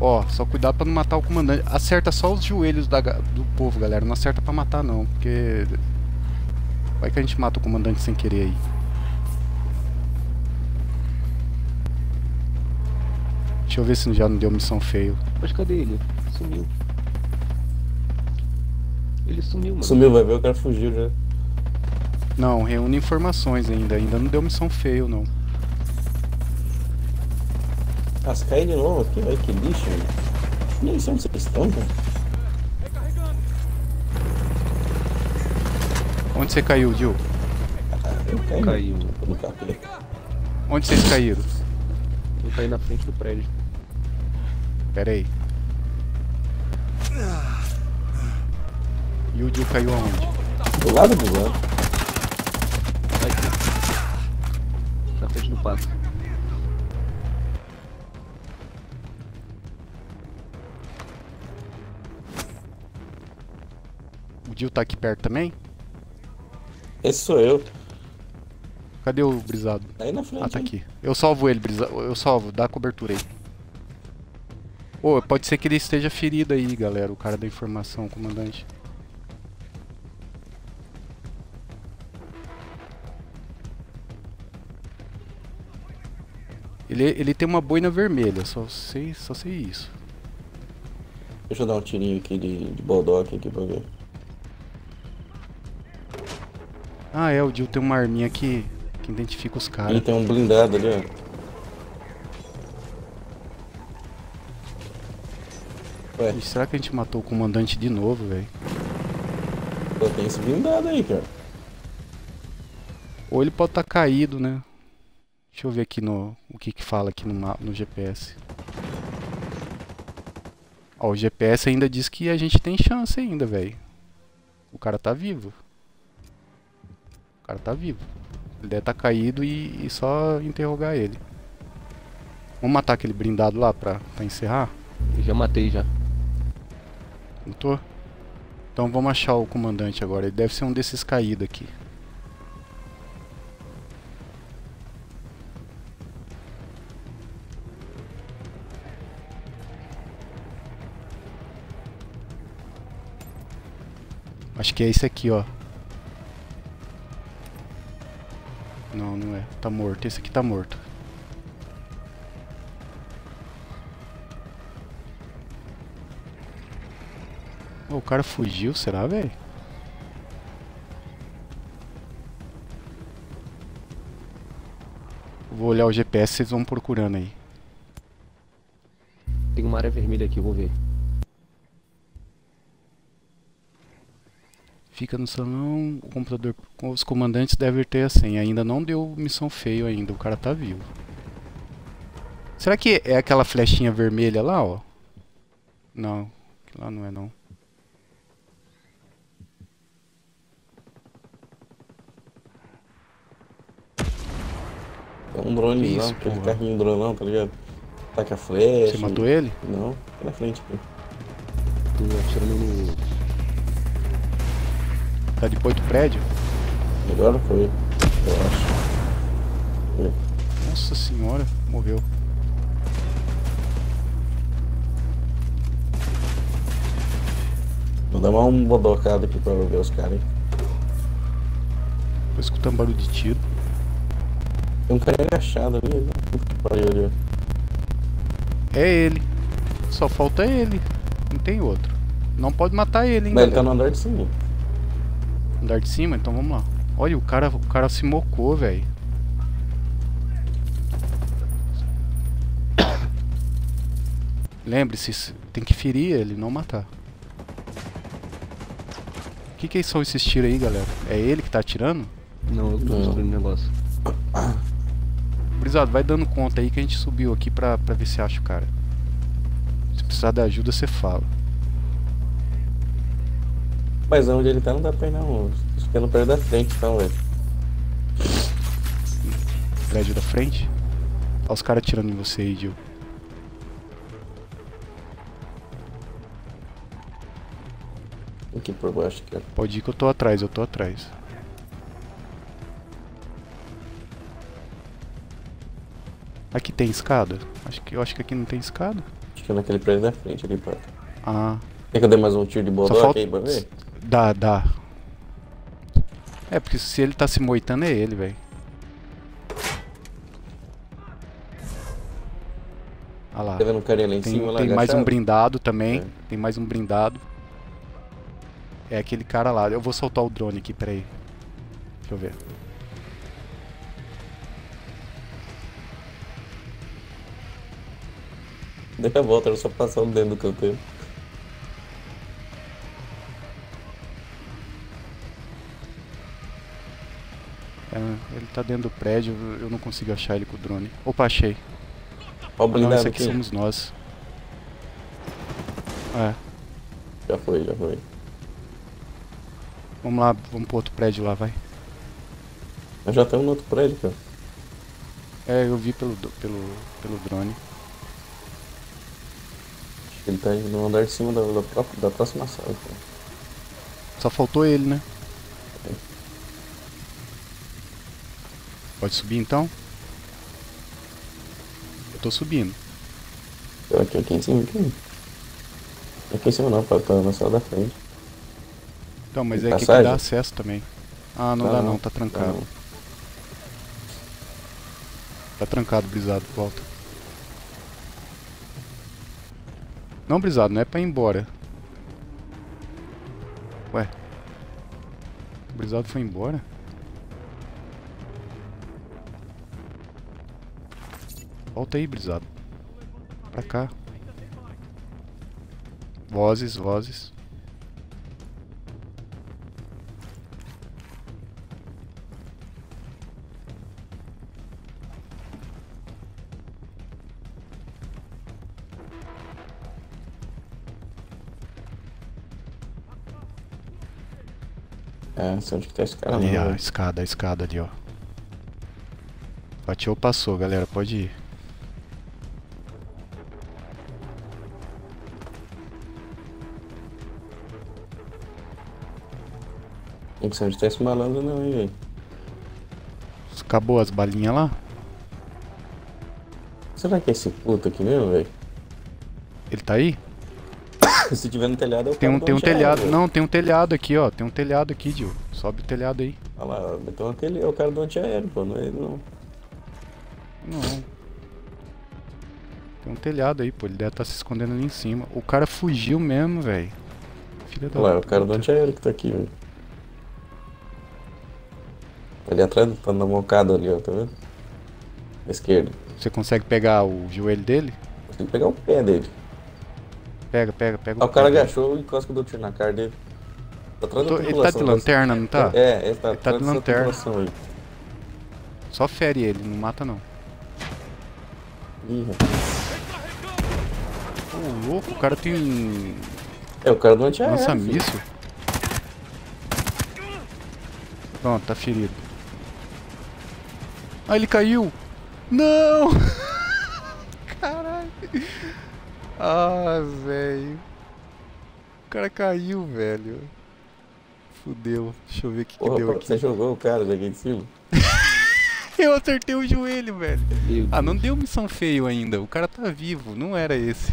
[SPEAKER 1] Ó, só cuidado pra não matar o comandante. Acerta só os joelhos da do povo, galera. Não acerta pra matar, não. Porque. Vai que a gente mata o comandante sem querer aí. Deixa eu ver se já não deu missão feio.
[SPEAKER 4] Mas cadê ele? Sumiu. Ele sumiu, mano.
[SPEAKER 3] Sumiu, vai ver, o cara fugiu já.
[SPEAKER 1] Não, reúne informações ainda. Ainda não deu missão feio, não.
[SPEAKER 3] Se cair de novo aqui, velho, que lixo. Nem sei onde vocês estão, cara.
[SPEAKER 1] Onde você caiu, Gil?
[SPEAKER 3] Eu caí.
[SPEAKER 4] Caiu.
[SPEAKER 3] No capeta.
[SPEAKER 1] Onde vocês caíram?
[SPEAKER 4] Eu caí na frente do prédio.
[SPEAKER 1] Pera aí. E o Gil caiu aonde?
[SPEAKER 3] Do lado do lado.
[SPEAKER 4] Tá aqui. Na frente do passo.
[SPEAKER 1] O Gil tá aqui perto também?
[SPEAKER 3] Esse sou eu.
[SPEAKER 1] Cadê o brisado?
[SPEAKER 3] Aí na frente.
[SPEAKER 1] Ah, tá
[SPEAKER 3] hein?
[SPEAKER 1] aqui. Eu salvo ele, brisado. Eu salvo, dá cobertura aí. Ô, pode ser que ele esteja ferido aí, galera. O cara da informação, o comandante. Ele, ele tem uma boina vermelha, só sei, só sei isso.
[SPEAKER 3] Deixa eu dar um tirinho aqui de, de Baldock aqui pra ver.
[SPEAKER 1] Ah, é, o Jill tem uma arminha que Que identifica os
[SPEAKER 3] E
[SPEAKER 1] caras.
[SPEAKER 3] tem um blindado ali, ó. Ué,
[SPEAKER 1] Ixi, Será que a gente matou o comandante de novo, velho?
[SPEAKER 3] pô, tem esse blindado aí, cara.
[SPEAKER 1] Ou ele pode estar caído, né? Deixa eu ver aqui no o que que fala aqui no, no GPS. Ó, o GPS ainda diz que a gente tem chance ainda, velho. O cara tá vivo. O cara tá vivo. Ele deve estar caído e, e só interrogar ele. Vamos matar aquele blindado lá pra, pra encerrar?
[SPEAKER 4] Eu já matei já.
[SPEAKER 1] Matou? Então vamos achar o comandante agora. Ele deve ser um desses caídos aqui. Acho que é esse aqui, ó. Não, não é. Tá morto. Esse aqui tá morto. Ô, o cara fugiu, será, velho? Vou olhar o GPS, vocês vão procurando aí.
[SPEAKER 4] Tem uma área vermelha aqui, vou ver.
[SPEAKER 1] Fica no salão, o computador com os comandantes devem ter a senha. Ainda não deu missão feio ainda, o cara tá vivo. Será que é aquela flechinha vermelha lá, ó? Não, lá não é não.
[SPEAKER 3] É um drone
[SPEAKER 1] Que
[SPEAKER 3] lá,
[SPEAKER 1] isso,
[SPEAKER 3] aquele
[SPEAKER 1] porra?
[SPEAKER 3] carrinho dronão, tá ligado? Taca flecha.
[SPEAKER 1] Você matou ele?
[SPEAKER 3] Não, tá na frente aqui.
[SPEAKER 4] Tô atirando no.
[SPEAKER 1] Tá depois do prédio?
[SPEAKER 3] Agora foi, eu acho.
[SPEAKER 1] Nossa senhora, morreu.
[SPEAKER 3] Vou dar uma um bodocada aqui pra ver os caras. hein?
[SPEAKER 1] Tô escutando barulho de tiro.
[SPEAKER 3] Tem um cara agachado ali, né? Pariu ali.
[SPEAKER 1] É ele. Só falta ele. Não tem outro. Não pode matar ele, hein,
[SPEAKER 3] Mas ele tá
[SPEAKER 1] galera.
[SPEAKER 3] no andar de cima.
[SPEAKER 1] Andar de cima? Então vamos lá. Olha, o cara, o cara se mocou, velho. Lembre-se, tem que ferir ele, não matar. O que, que são esses tiros aí, galera? É ele que tá atirando?
[SPEAKER 4] Não, eu tô
[SPEAKER 3] Não.
[SPEAKER 4] destruindo o negócio.
[SPEAKER 1] Brisado, vai dando conta aí que a gente subiu aqui pra, pra ver se acha o cara. Se precisar de ajuda, você fala.
[SPEAKER 3] Mas onde ele tá não dá pra ir não. Acho que é no prédio da frente então, velho.
[SPEAKER 1] Prédio da frente. Olha os caras atirando em você aí, Gil.
[SPEAKER 3] Aqui por baixo aqui, ó.
[SPEAKER 1] Pode ir que eu tô atrás, eu tô atrás. Aqui tem escada? Acho que eu acho que aqui não tem escada.
[SPEAKER 3] Acho que é naquele prédio da frente ali, pá.
[SPEAKER 1] Ah,
[SPEAKER 3] Quer que eu dê mais um tiro de bodoque
[SPEAKER 1] falta-
[SPEAKER 3] aí pra ver?
[SPEAKER 1] Dá, dá. É, porque se ele tá se moitando é ele, velho. Ah lá.
[SPEAKER 3] Tá vendo um carinha lá em
[SPEAKER 1] Tem,
[SPEAKER 3] cima lá
[SPEAKER 1] tem mais um blindado também.
[SPEAKER 3] É.
[SPEAKER 1] Tem mais um blindado. É aquele cara lá. Eu vou soltar o drone aqui, peraí. Deixa eu ver.
[SPEAKER 3] Daqui a volta, era só passar o dedo do canteiro.
[SPEAKER 1] É, ele tá dentro do prédio, eu- não consigo achar ele com o drone. Opa, achei.
[SPEAKER 3] Ó o
[SPEAKER 1] Não, esse aqui
[SPEAKER 3] aqui.
[SPEAKER 1] somos nós. É,
[SPEAKER 3] Já foi, já foi.
[SPEAKER 1] vamos lá, vamos pro outro prédio lá, vai.
[SPEAKER 3] Nós já estamos no outro prédio, cara.
[SPEAKER 1] É, eu vi pelo, pelo, pelo drone.
[SPEAKER 3] Acho que ele tá aí no andar de cima da, da, da próxima sala, cara.
[SPEAKER 1] Só faltou ele, né? Pode subir então? Eu tô subindo.
[SPEAKER 3] Então, Aqui, aqui em cima, aqui. Aqui em cima não, pá, tá na sala da frente.
[SPEAKER 1] Então, mas
[SPEAKER 3] Tem
[SPEAKER 1] é aqui que dá acesso também. Ah, não
[SPEAKER 3] Tá
[SPEAKER 1] dá
[SPEAKER 3] não,
[SPEAKER 1] não, tá trancado.
[SPEAKER 3] não.
[SPEAKER 1] Tá trancado, brisado, volta. Não, brisado, não é pra ir embora. Ué. O brisado foi embora? Volta aí, brisado. Pra cá. Vozes, vozes.
[SPEAKER 3] É, sei onde que tá esse cara
[SPEAKER 1] Ali,
[SPEAKER 3] não,
[SPEAKER 1] a
[SPEAKER 3] velho.
[SPEAKER 1] escada, a escada ali, ó. Bateu, passou, galera. Pode ir.
[SPEAKER 3] Não onde tá esse malandro não, hein, velho.
[SPEAKER 1] Acabou as balinhas lá?
[SPEAKER 3] Será que é esse puto aqui mesmo, velho?
[SPEAKER 1] Ele tá aí?
[SPEAKER 3] Se tiver no telhado, eu
[SPEAKER 1] Tem um, tem um telhado. Não, tem um telhado aqui, ó. Tem um telhado aqui, Dio. Sobe o telhado aí.
[SPEAKER 3] Olha lá, então aquele é o cara do antiaéreo, pô, não é ele não.
[SPEAKER 1] Não. Tem um telhado aí, pô. Ele deve estar se escondendo ali em cima. O cara fugiu mesmo, velho. Filha da
[SPEAKER 3] Olha lá, é o cara do antiaéreo que tá aqui, velho. Ali atrás, tá na mocada ali, ó, tá vendo? À esquerda.
[SPEAKER 1] Você consegue pegar o joelho dele?
[SPEAKER 3] Tem que pegar o pé dele.
[SPEAKER 1] Pega, pega, pega
[SPEAKER 3] Ah, o cara
[SPEAKER 1] pé dele.
[SPEAKER 3] agachou e encosta o tiro na cara dele. Tá atrás
[SPEAKER 1] Tô-
[SPEAKER 3] da
[SPEAKER 1] Ele tá de
[SPEAKER 3] tripulação,
[SPEAKER 1] lanterna, não tá?
[SPEAKER 3] É, ele tá,
[SPEAKER 1] Ele tá de lanterna.
[SPEAKER 3] aí.
[SPEAKER 1] Só fere ele, não mata não.
[SPEAKER 3] Ih.
[SPEAKER 1] Ô, louco, o cara tem
[SPEAKER 3] É o cara do antiaéreo.
[SPEAKER 1] lança míssil. Pronto, tá ferido. Ah, ele caiu! Não! Caralho! Ah, velho. O cara caiu, velho. Fudeu. Deixa eu ver o que, que deu aqui.
[SPEAKER 3] você jogou o cara daqui de cima?
[SPEAKER 1] Eu acertei o joelho, velho. Ah, não deu missão feio ainda. O cara tá vivo, não era esse.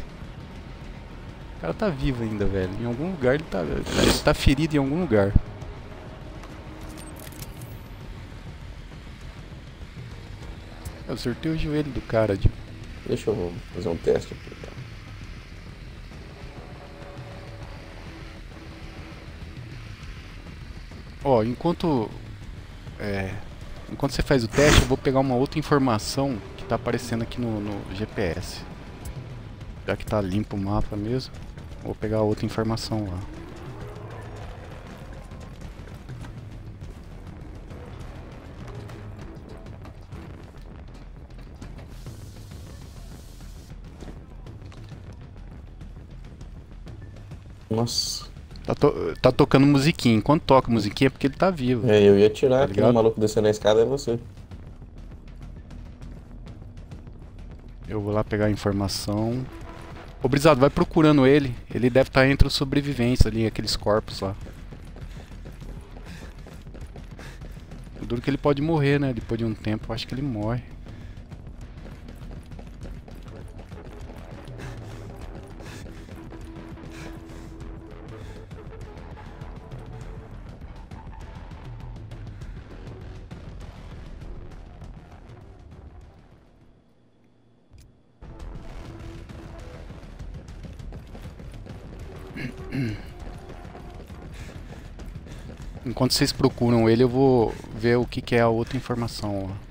[SPEAKER 1] O cara tá vivo ainda, velho. Em algum lugar ele tá. Ele tá ferido em algum lugar. Eu acertei o joelho do cara, de
[SPEAKER 3] Deixa eu fazer um teste aqui. tá?
[SPEAKER 1] Ó, enquanto. É. Enquanto você faz o teste, eu vou pegar uma outra informação que tá aparecendo aqui no, no GPS. Já que tá limpo o mapa mesmo, vou pegar outra informação lá.
[SPEAKER 3] Nossa.
[SPEAKER 1] Tá, to- tá tocando musiquinha. Enquanto toca musiquinha é porque ele tá vivo.
[SPEAKER 3] É, eu ia tirar
[SPEAKER 1] Tá
[SPEAKER 3] maluco descendo a escada, é você.
[SPEAKER 1] Eu vou lá pegar a informação. Ô Brisado, vai procurando ele. Ele deve estar entre os sobreviventes ali, aqueles corpos lá. O duro que ele pode morrer, né? Depois de um tempo, eu acho que ele morre. Enquanto vocês procuram ele, eu vou ver o que, que é a outra informação. ó.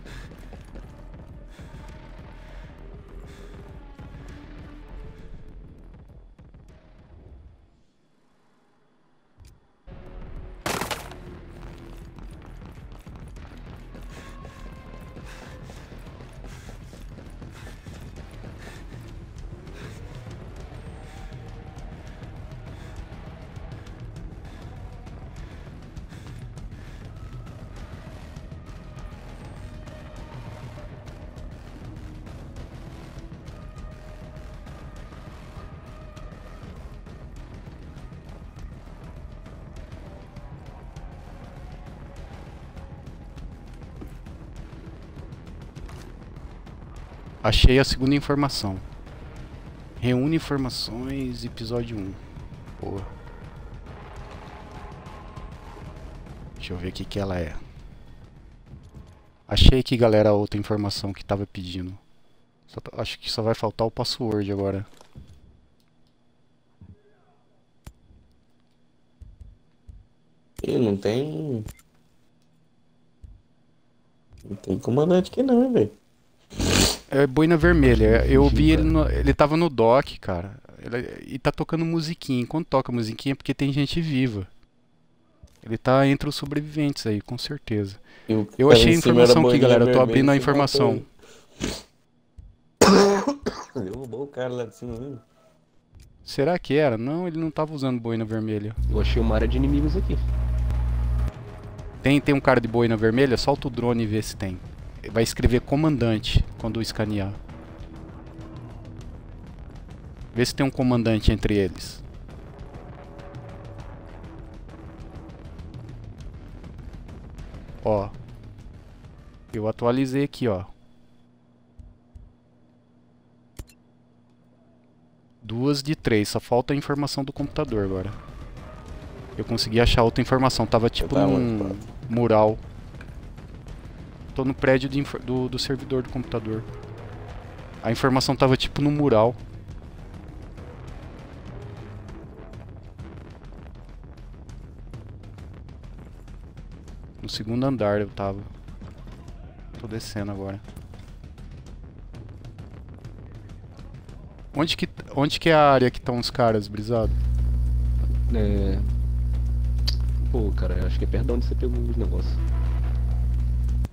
[SPEAKER 1] Achei a segunda informação. Reúne informações, episódio 1. Boa. Deixa eu ver o que, que ela é. Achei aqui, galera, a outra informação que tava pedindo. Só tá- acho que só vai faltar o password agora.
[SPEAKER 3] Ih, não tem. Não tem comandante aqui não, velho.
[SPEAKER 1] É boina vermelha. Eu vi ele no, ele tava no dock, cara. Ele- e tá tocando musiquinha. Enquanto toca musiquinha é porque tem gente viva. Ele tá entre os sobreviventes aí, com certeza. Eu
[SPEAKER 3] cara
[SPEAKER 1] achei a informação aqui, galera. Eu tô abrindo a
[SPEAKER 3] você
[SPEAKER 1] informação.
[SPEAKER 3] matou ele. Derrubou o cara lá de cima mesmo.
[SPEAKER 1] Será que era? Não, ele não tava usando boina vermelha.
[SPEAKER 4] Eu achei uma área de inimigos aqui.
[SPEAKER 1] Tem, tem um cara de boina vermelha? Solta o drone e vê se tem. Vai escrever comandante quando escanear. Vê se tem um comandante entre eles. Ó. Eu atualizei aqui, ó. Duas de três, só falta a informação do computador agora. Eu consegui achar outra informação, tava tipo num mural. Tô no prédio de do, do servidor do computador. A informação tava tipo no mural. No segundo andar eu tava. Tô descendo agora. Onde que, onde que é a área que estão os caras, brisado?
[SPEAKER 4] É. Pô, cara, acho que é perto de onde você pegou os negócios.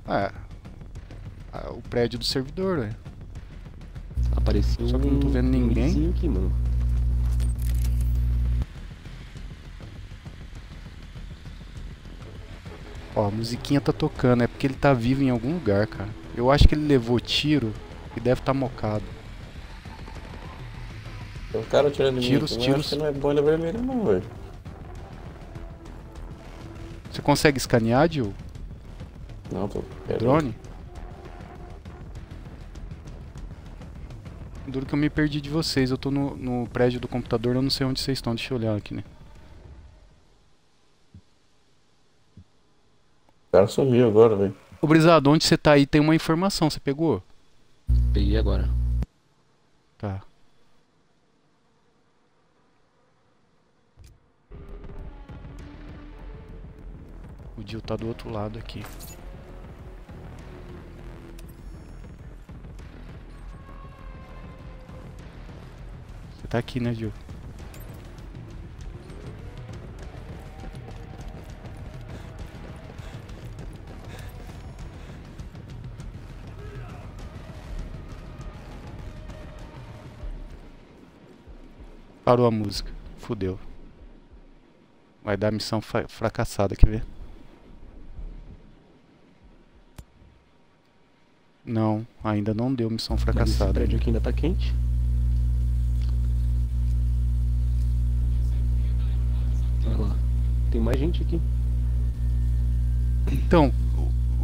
[SPEAKER 1] É. Ah, o prédio do servidor, né?
[SPEAKER 4] Apareceu
[SPEAKER 1] Só que eu não tô vendo ninguém.
[SPEAKER 4] aqui, mano.
[SPEAKER 1] Ó, a musiquinha tá tocando, é porque ele tá vivo em algum lugar, cara. Eu acho que ele levou tiro e deve estar tá mocado.
[SPEAKER 3] Tem um cara tirando
[SPEAKER 1] Tiros,
[SPEAKER 3] mim.
[SPEAKER 1] tiros.
[SPEAKER 3] não é boina vermelha não, velho.
[SPEAKER 1] Você consegue escanear, Jill?
[SPEAKER 3] Não, tô. pera.
[SPEAKER 1] Drone? Duro que eu me perdi de vocês. Eu tô no, no prédio do computador, eu não sei onde vocês estão. Deixa eu olhar aqui, né?
[SPEAKER 3] O cara sumiu agora, velho.
[SPEAKER 1] Ô, Brisado, onde você tá aí tem uma informação. Você pegou?
[SPEAKER 4] Peguei agora.
[SPEAKER 1] Tá. O Jill tá do outro lado aqui. Você tá aqui, né, Jill? Parou a música. Fudeu. Vai dar missão fracassada, quer ver? Não, ainda não deu missão
[SPEAKER 4] Mas esse
[SPEAKER 1] fracassada.
[SPEAKER 4] prédio aqui ainda tá quente. Olha lá. Tem mais gente aqui.
[SPEAKER 1] Então,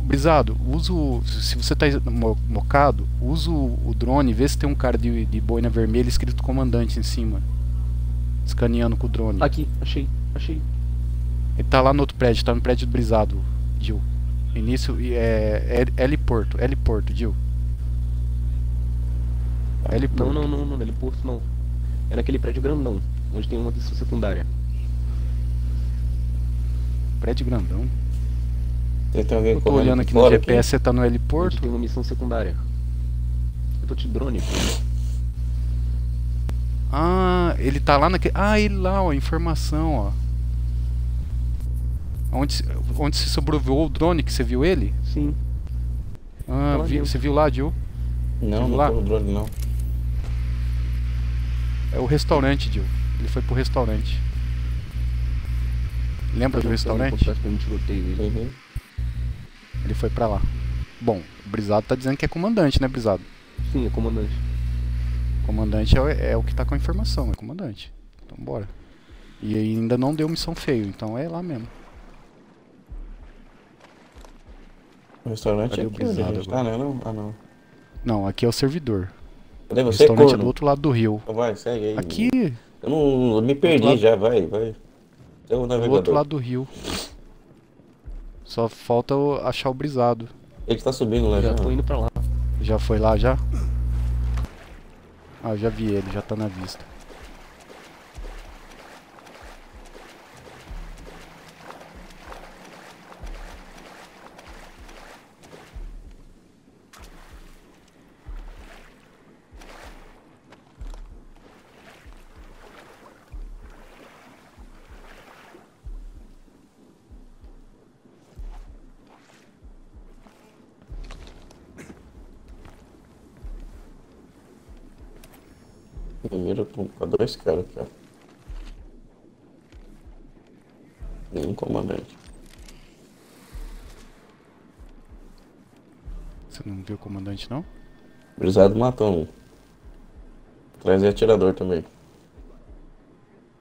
[SPEAKER 1] Brisado, usa o, se você tá mo- mocado, usa o, drone e vê se tem um cara de, de boina vermelha escrito comandante em cima. Escaneando com o drone.
[SPEAKER 4] Aqui, achei, achei.
[SPEAKER 1] Ele tá lá no outro prédio, tá no prédio do Brisado, Gil. Início e é L- L Porto, L Porto, Gil. L
[SPEAKER 4] Não,
[SPEAKER 1] Porto.
[SPEAKER 4] não, não, não, não é Porto não. É naquele prédio grandão, onde tem uma missão secundária.
[SPEAKER 1] Prédio grandão.
[SPEAKER 3] Tem alguém
[SPEAKER 1] Eu tô olhando
[SPEAKER 3] aqui
[SPEAKER 1] no GPS, você tá no L
[SPEAKER 4] Onde
[SPEAKER 1] Porto.
[SPEAKER 4] tem uma missão secundária. Eu tô de drone, pô.
[SPEAKER 1] Ah, ele tá lá naquele. Ah, ele lá, ó, informação, ó. Onde, se- onde se sobrevoou o drone que você viu ele?
[SPEAKER 4] Sim.
[SPEAKER 1] Ah,
[SPEAKER 4] Tá
[SPEAKER 1] vi- você viu lá, Gil?
[SPEAKER 3] Não,
[SPEAKER 1] Vamos
[SPEAKER 3] não
[SPEAKER 1] lá?
[SPEAKER 3] tô no drone não.
[SPEAKER 1] É o restaurante, Gil. Ele foi pro restaurante. Lembra do restaurante?
[SPEAKER 4] Um.
[SPEAKER 3] Uhum.
[SPEAKER 1] Ele foi pra lá. Bom, o Brisado tá dizendo que é comandante, né, Brisado?
[SPEAKER 4] Sim, é comandante.
[SPEAKER 1] Comandante é, o- é o que tá com a informação, é comandante. Então bora. E ainda não deu missão feio, então é lá mesmo.
[SPEAKER 3] O restaurante
[SPEAKER 1] Cadê
[SPEAKER 3] é
[SPEAKER 1] o brisado
[SPEAKER 3] tá,
[SPEAKER 1] agora?
[SPEAKER 3] né? Não? Ah, não.
[SPEAKER 1] Não, aqui é o servidor.
[SPEAKER 3] Cadê
[SPEAKER 1] O
[SPEAKER 3] você,
[SPEAKER 1] restaurante é
[SPEAKER 3] corno?
[SPEAKER 1] do outro lado do rio.
[SPEAKER 3] Então vai, segue aí.
[SPEAKER 1] Aqui,
[SPEAKER 3] Eu não eu me perdi
[SPEAKER 1] lado.
[SPEAKER 3] já, vai, vai. É o
[SPEAKER 1] do outro
[SPEAKER 3] navegador.
[SPEAKER 1] lado do rio. Só falta o- achar o Brisado.
[SPEAKER 3] Ele tá subindo lá já.
[SPEAKER 4] Já tô indo pra lá.
[SPEAKER 1] Já foi lá já? Ah, já vi ele, já tá na vista.
[SPEAKER 3] Comandante,
[SPEAKER 1] não?
[SPEAKER 3] Brisado matou um. Atrás é atirador também.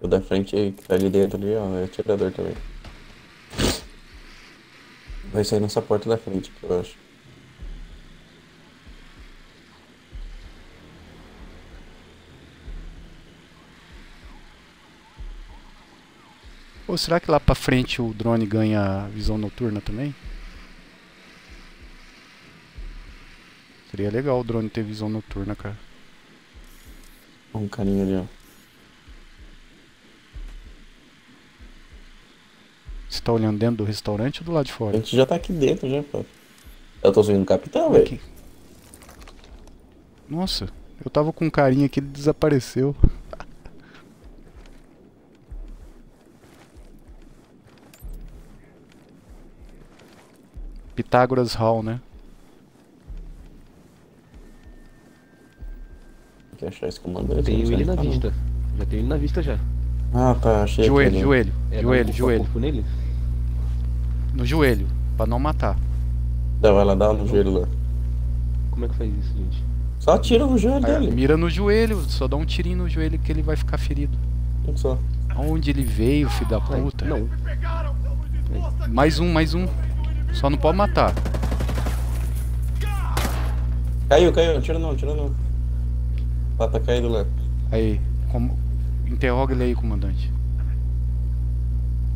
[SPEAKER 3] O da frente que tá ali dentro ali, ó, é atirador também. Vai sair nessa porta da frente aqui, eu acho.
[SPEAKER 1] Ou será que lá pra frente o drone ganha visão noturna também? Seria legal o drone ter visão noturna, cara.
[SPEAKER 3] Um carinha ali, ó.
[SPEAKER 1] Você tá olhando dentro do restaurante ou do lado de
[SPEAKER 3] A
[SPEAKER 1] fora?
[SPEAKER 3] gente já tá aqui dentro já, pô. Eu tô subindo o capitão, velho.
[SPEAKER 1] Aqui. Nossa, eu tava com um carinha que ele desapareceu. Pitágoras Hall, né?
[SPEAKER 3] Tem que achar esse comandante.
[SPEAKER 4] Tenho
[SPEAKER 3] não sei
[SPEAKER 4] ele na
[SPEAKER 3] onde tá, não.
[SPEAKER 4] vista. Já tenho ele na vista já.
[SPEAKER 3] Ah, tá, achei
[SPEAKER 1] Joelho,
[SPEAKER 3] aqui, né?
[SPEAKER 1] joelho,
[SPEAKER 4] É,
[SPEAKER 1] joelho, joelho.
[SPEAKER 4] corpo nele?
[SPEAKER 1] No joelho, pra não matar.
[SPEAKER 3] Dá, vai lá, dá no joelho lá.
[SPEAKER 4] Como é que faz isso, gente?
[SPEAKER 3] Só tira no joelho
[SPEAKER 1] Aí,
[SPEAKER 3] dele.
[SPEAKER 1] mira no joelho, só dá um tirinho no joelho que ele vai ficar ferido.
[SPEAKER 3] Um só.
[SPEAKER 1] Aonde ele veio, filho da puta?
[SPEAKER 4] Não.
[SPEAKER 1] Mais um, mais um. Só não pode matar.
[SPEAKER 3] Caiu, caiu. Tira não, tira não. Tá caído lá.
[SPEAKER 1] Aí, como... interroga ele aí, comandante.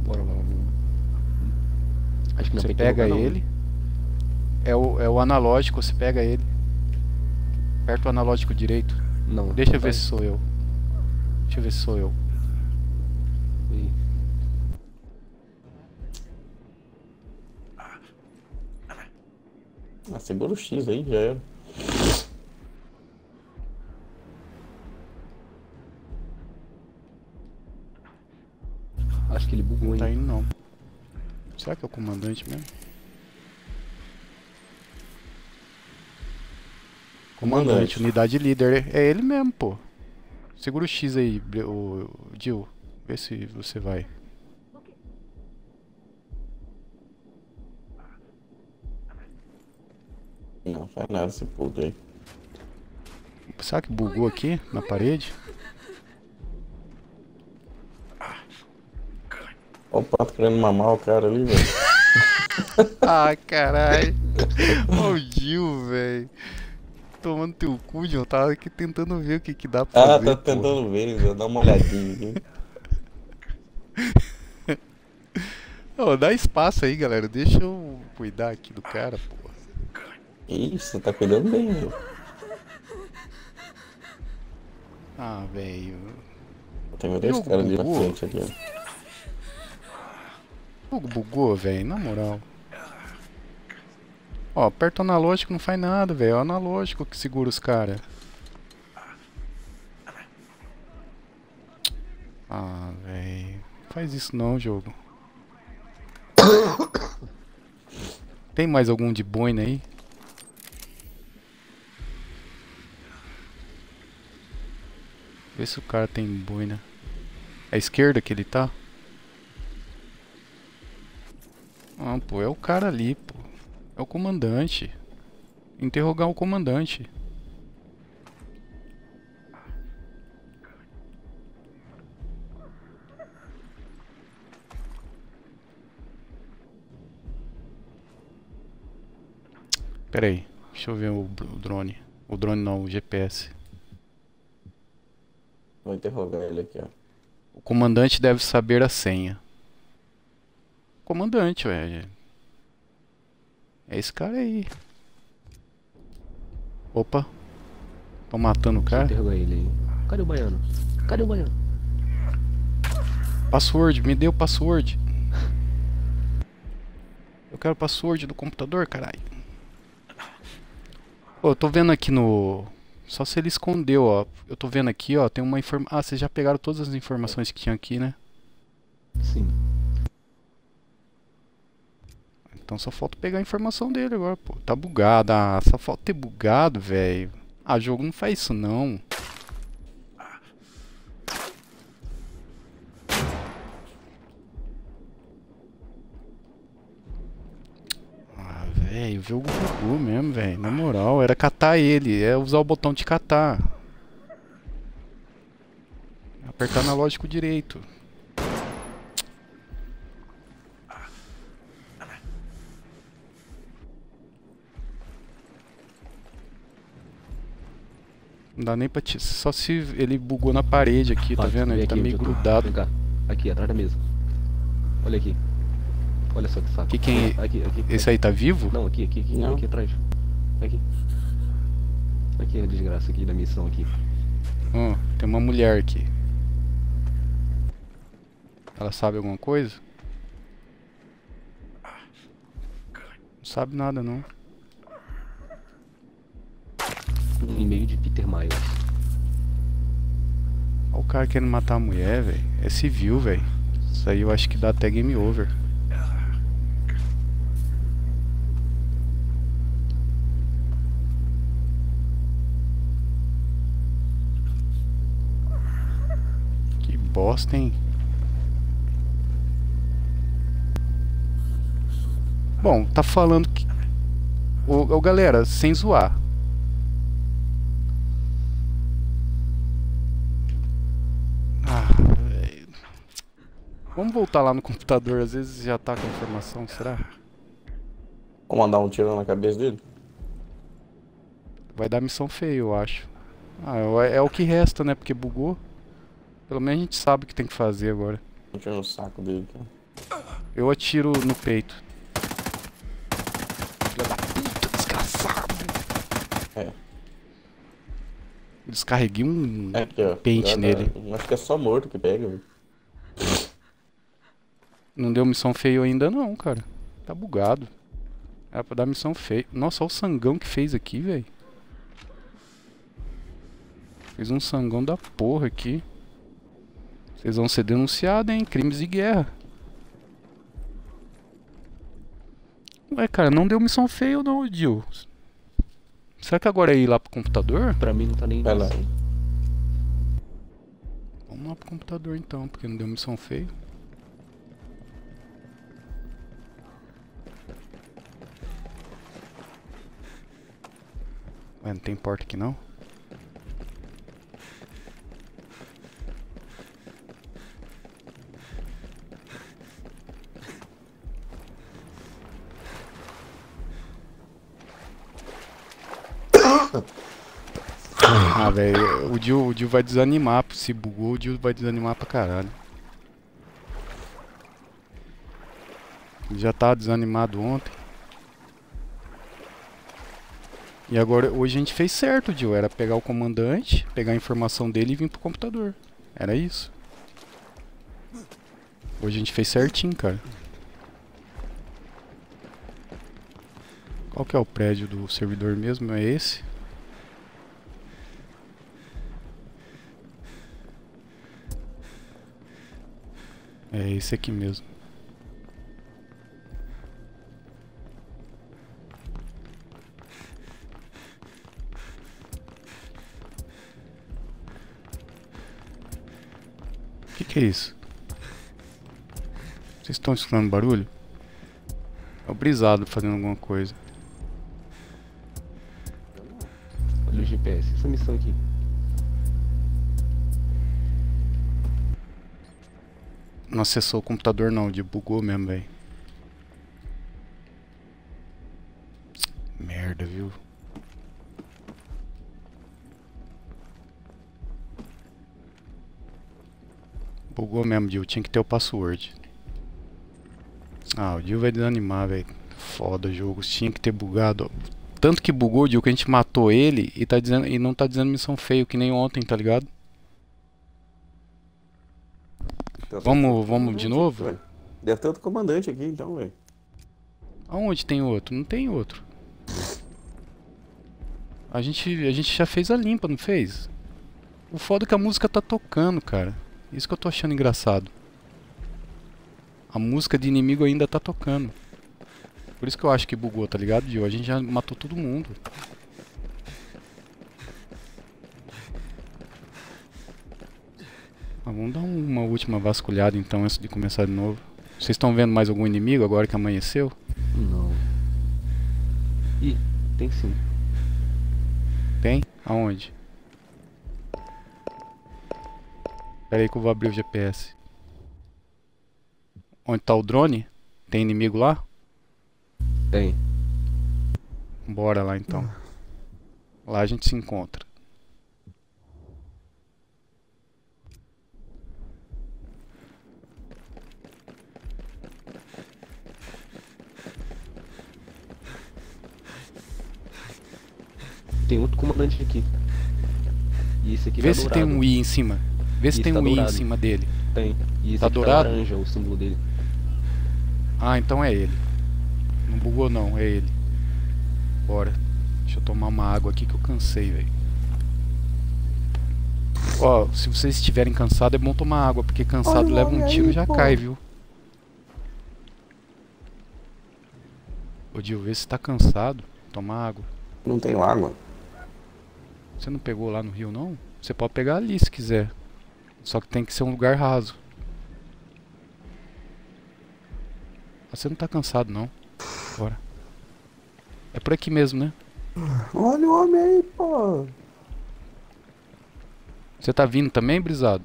[SPEAKER 4] Bora lá. vamos. Acho que
[SPEAKER 1] Você pega ele. É o, é o analógico, você pega ele. Aperta o analógico direito.
[SPEAKER 4] Não.
[SPEAKER 1] Deixa eu
[SPEAKER 4] tá.
[SPEAKER 1] ver se sou eu. Deixa eu ver se sou eu.
[SPEAKER 4] Aí.
[SPEAKER 3] Ah, segura o X aí, já era.
[SPEAKER 4] Bugou,
[SPEAKER 1] Não tá indo não. Será que é o comandante mesmo? Comandante,
[SPEAKER 3] Comandante.
[SPEAKER 1] unidade líder. É ele mesmo, pô. Segura o X aí, o, Jill. Vê se você vai.
[SPEAKER 3] Não faz nada esse puto aí.
[SPEAKER 1] Será que bugou aqui na parede?
[SPEAKER 3] Ó o pato querendo mamar o cara ali, velho.
[SPEAKER 1] Ai, caralho. Ó o Gil, velho. Tomando teu cu, John. Tava aqui tentando ver o que que dá pra
[SPEAKER 3] Ah,
[SPEAKER 1] fazer.
[SPEAKER 3] tá
[SPEAKER 1] pô.
[SPEAKER 3] tentando ver, Zé, dá uma olhadinha aqui.
[SPEAKER 1] Ô, dá espaço aí, galera. Deixa eu cuidar aqui do cara, pô.
[SPEAKER 3] Isso, tá cuidando bem, velho.
[SPEAKER 1] Ah, velho.
[SPEAKER 3] Tem dois caras ali na frente aqui, ó.
[SPEAKER 1] Bugou, velho. Na moral. Ó, aperta o analógico não faz nada, velho. É o analógico que segura os caras. Ah, velho. Faz isso não, jogo. Tem mais algum de boina aí? Vê se o cara tem boina. É a esquerda que ele tá? Ah, pô, é o cara ali, pô. É o comandante. Interrogar o comandante. Pera aí, deixa eu ver o, o drone. O drone não, o GPS.
[SPEAKER 3] Vou interrogar ele aqui, ó.
[SPEAKER 1] O comandante deve saber a senha. Comandante, ué. É esse cara aí. Opa. Tô matando o cara.
[SPEAKER 4] interrogar ele aí. Cadê o baiano? Cadê o baiano?
[SPEAKER 1] Password, me dê o password. Eu quero password do computador, caralho. Ô, eu tô vendo aqui no. Só se ele escondeu, ó. Eu tô vendo aqui, ó. Tem uma informação. Ah, vocês já pegaram todas as informações que tinha aqui, né?
[SPEAKER 4] Sim.
[SPEAKER 1] Então só falta pegar a informação dele agora, pô. Tá bugado. Ah, só falta ter bugado, velho. Ah, jogo não faz isso não. Ah, velho, o jogo bugou mesmo, velho. Na moral, era catar ele. É usar o botão de catar. Apertar analógico direito. Não dá nem pra te... Só se ele bugou na parede aqui, tá vendo? Ele tá
[SPEAKER 4] aqui
[SPEAKER 1] meio
[SPEAKER 4] eu tô.
[SPEAKER 1] grudado.
[SPEAKER 4] Vem cá. Aqui, atrás da mesa. Olha aqui. Olha só que saco.
[SPEAKER 1] Que quem-
[SPEAKER 4] Aqui, aqui.
[SPEAKER 1] Esse aí tá vivo?
[SPEAKER 4] Não, aqui, aqui, aqui,
[SPEAKER 3] Não.
[SPEAKER 4] aqui atrás. Aqui. Aqui a desgraça aqui da missão aqui.
[SPEAKER 1] Ó, tem uma mulher aqui. Ela sabe alguma coisa? Não sabe nada não.
[SPEAKER 4] Um e-mail de Peter Miles.
[SPEAKER 1] Olha o cara querendo matar a mulher, velho. É civil, velho. Isso aí eu acho que dá até game over. Que bosta, hein? Bom, tá falando que. Ô, ô galera, sem zoar. Vamos voltar lá no computador, às vezes já tá com a informação, será?
[SPEAKER 3] Vou mandar um tiro na cabeça dele.
[SPEAKER 1] Vai dar missão feia, eu acho. Ah, é é o que resta, né? Porque bugou. Pelo menos a gente sabe o que tem que fazer agora.
[SPEAKER 3] Tiro no saco dele. Cara.
[SPEAKER 1] Eu atiro no peito. Filha da puta, desgraçado!
[SPEAKER 3] É.
[SPEAKER 1] Descarreguei um.
[SPEAKER 3] É aqui, ó.
[SPEAKER 1] Pente nele.
[SPEAKER 3] Acho que é só morto que pega, velho.
[SPEAKER 1] Não deu missão feio ainda não, cara. Tá bugado. Era pra dar missão feia. Nossa, olha o sangão que fez aqui, velho. Fez um sangão da porra aqui. Vocês vão ser denunciados, hein? Crimes de guerra. Ué, cara, não deu missão feia não, Dil. Será que agora é ir lá pro computador?
[SPEAKER 4] Pra mim não tá nem
[SPEAKER 3] Vai lá.
[SPEAKER 1] Vamos lá pro computador então, porque não deu missão feia. Ué, não tem porta aqui não? Ah, velho, o Dio, o Dio vai desanimar. Se bugou, o Dio vai desanimar pra caralho. Ele já tava desanimado ontem. E agora, hoje a gente fez certo, Dio. Era pegar o comandante, pegar a informação dele e vir pro computador. Era isso. Hoje a gente fez certinho, cara. Qual que é o prédio do servidor mesmo? É esse? É esse aqui mesmo. Que, é isso? Vocês estão escutando barulho? É o brisado fazendo alguma coisa.
[SPEAKER 4] Olha o GPS. Essa missão aqui.
[SPEAKER 1] Não acessou o computador não, de bugou mesmo, velho. Merda, viu? Bugou mesmo, Dil. Tinha que ter o password. Ah, o Dil vai desanimar, velho. Foda jogo. Tinha que ter bugado. Tanto que bugou, Dil, que a gente matou ele e, tá dizendo, e não tá dizendo missão feio, que nem ontem, tá ligado? Vamos, vamos de novo?
[SPEAKER 3] Deve ter outro comandante aqui, então, velho.
[SPEAKER 1] Aonde tem outro? Não tem outro. A gente, a gente já fez a limpa, não fez? O foda é que a música tá tocando, cara. Isso que eu tô achando engraçado. A música de inimigo ainda tá tocando. Por isso que eu acho que bugou, tá ligado, Dio? A gente já matou todo mundo. Vamos dar uma última vasculhada então antes de começar de novo. Vocês estão vendo mais algum inimigo agora que amanheceu?
[SPEAKER 4] Não. Tem sim.
[SPEAKER 1] Tem? Aonde? Pera aí que eu vou abrir o GPS. Onde tá o drone? Tem inimigo lá?
[SPEAKER 4] Tem.
[SPEAKER 1] Bora lá então. Lá a gente se encontra.
[SPEAKER 4] Tem outro comandante aqui. E esse aqui
[SPEAKER 1] Vê
[SPEAKER 4] tá
[SPEAKER 1] se tem
[SPEAKER 4] dourado.
[SPEAKER 1] um I em cima. Vê se
[SPEAKER 4] Isso
[SPEAKER 1] tem
[SPEAKER 4] tá
[SPEAKER 1] um I em
[SPEAKER 4] dourado.
[SPEAKER 1] cima dele.
[SPEAKER 4] Tem. E esse
[SPEAKER 1] Tá dourado?
[SPEAKER 4] tá laranja, o símbolo dele.
[SPEAKER 1] Ah, então é ele. Não bugou não, é ele. Bora. Deixa eu tomar uma água aqui que eu cansei, velho. Ó, se vocês estiverem cansados é bom tomar água, porque cansado
[SPEAKER 2] Olha
[SPEAKER 1] leva um tiro e já
[SPEAKER 2] pô.
[SPEAKER 1] cai, viu? Ô Dil, vê se tá cansado. Tomar água.
[SPEAKER 3] Não tem água.
[SPEAKER 1] Você não pegou lá no rio não? Você pode pegar ali se quiser. Só que tem que ser um lugar raso. Ah, Você não tá cansado não. Bora. É por aqui mesmo, né?
[SPEAKER 3] Olha o homem aí, pô.
[SPEAKER 1] Você tá vindo também, brisado?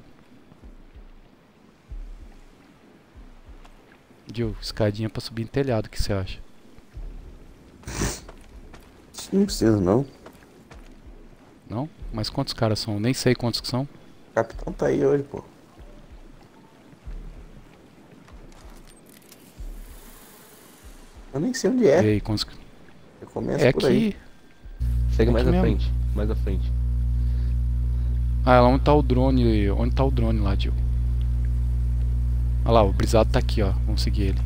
[SPEAKER 1] Gil, escadinha pra subir em telhado, o que você acha?
[SPEAKER 3] Não precisa não.
[SPEAKER 1] Não? Mas quantos caras são? Nem sei quantos que são.
[SPEAKER 3] O capitão tá aí hoje, pô. Eu nem sei onde
[SPEAKER 1] E
[SPEAKER 3] é.
[SPEAKER 1] aí, quantos... que-
[SPEAKER 3] Eu começo
[SPEAKER 1] É
[SPEAKER 3] por aí.
[SPEAKER 1] aqui.
[SPEAKER 4] Segue mais
[SPEAKER 1] Aqui
[SPEAKER 4] à
[SPEAKER 1] mesmo.
[SPEAKER 4] frente. Mais à frente.
[SPEAKER 1] Ah, lá onde tá o drone. Onde tá o drone lá, Gil? Olha lá, o brisado tá aqui, ó. Vamos seguir ele.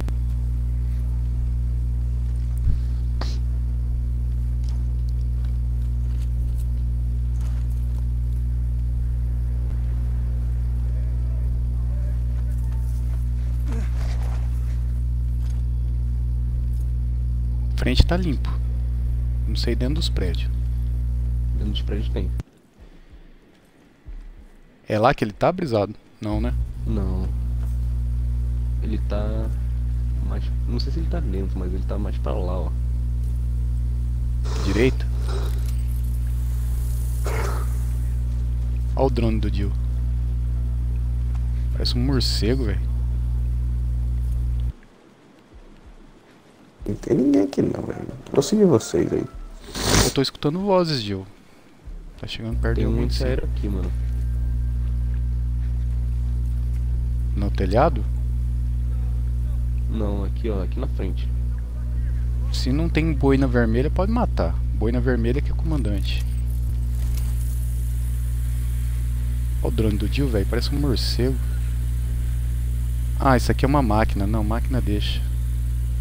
[SPEAKER 1] Frente tá limpo. Não sei dentro dos prédios.
[SPEAKER 4] Dentro dos prédios tem.
[SPEAKER 1] É lá que ele tá brisado? Não, né?
[SPEAKER 4] Não. Ele tá. Mais. Não sei se ele tá dentro, mas ele tá mais pra lá, ó.
[SPEAKER 1] Direita? Olha o drone do Dio. Parece um morcego, velho.
[SPEAKER 3] Não tem ninguém aqui não, velho. Vou seguir vocês aí.
[SPEAKER 1] Eu tô escutando vozes, Dio. Tá chegando perto
[SPEAKER 4] Tem
[SPEAKER 1] de
[SPEAKER 4] um
[SPEAKER 1] sim.
[SPEAKER 4] antiaéreo aqui, mano.
[SPEAKER 1] No telhado?
[SPEAKER 4] Não, aqui, ó. Aqui na frente.
[SPEAKER 1] Se não tem boina vermelha, pode matar. Boina vermelha que é comandante. Olha o drone do Dio, velho. Parece um morcego. Ah, isso aqui é uma máquina. Não, máquina deixa.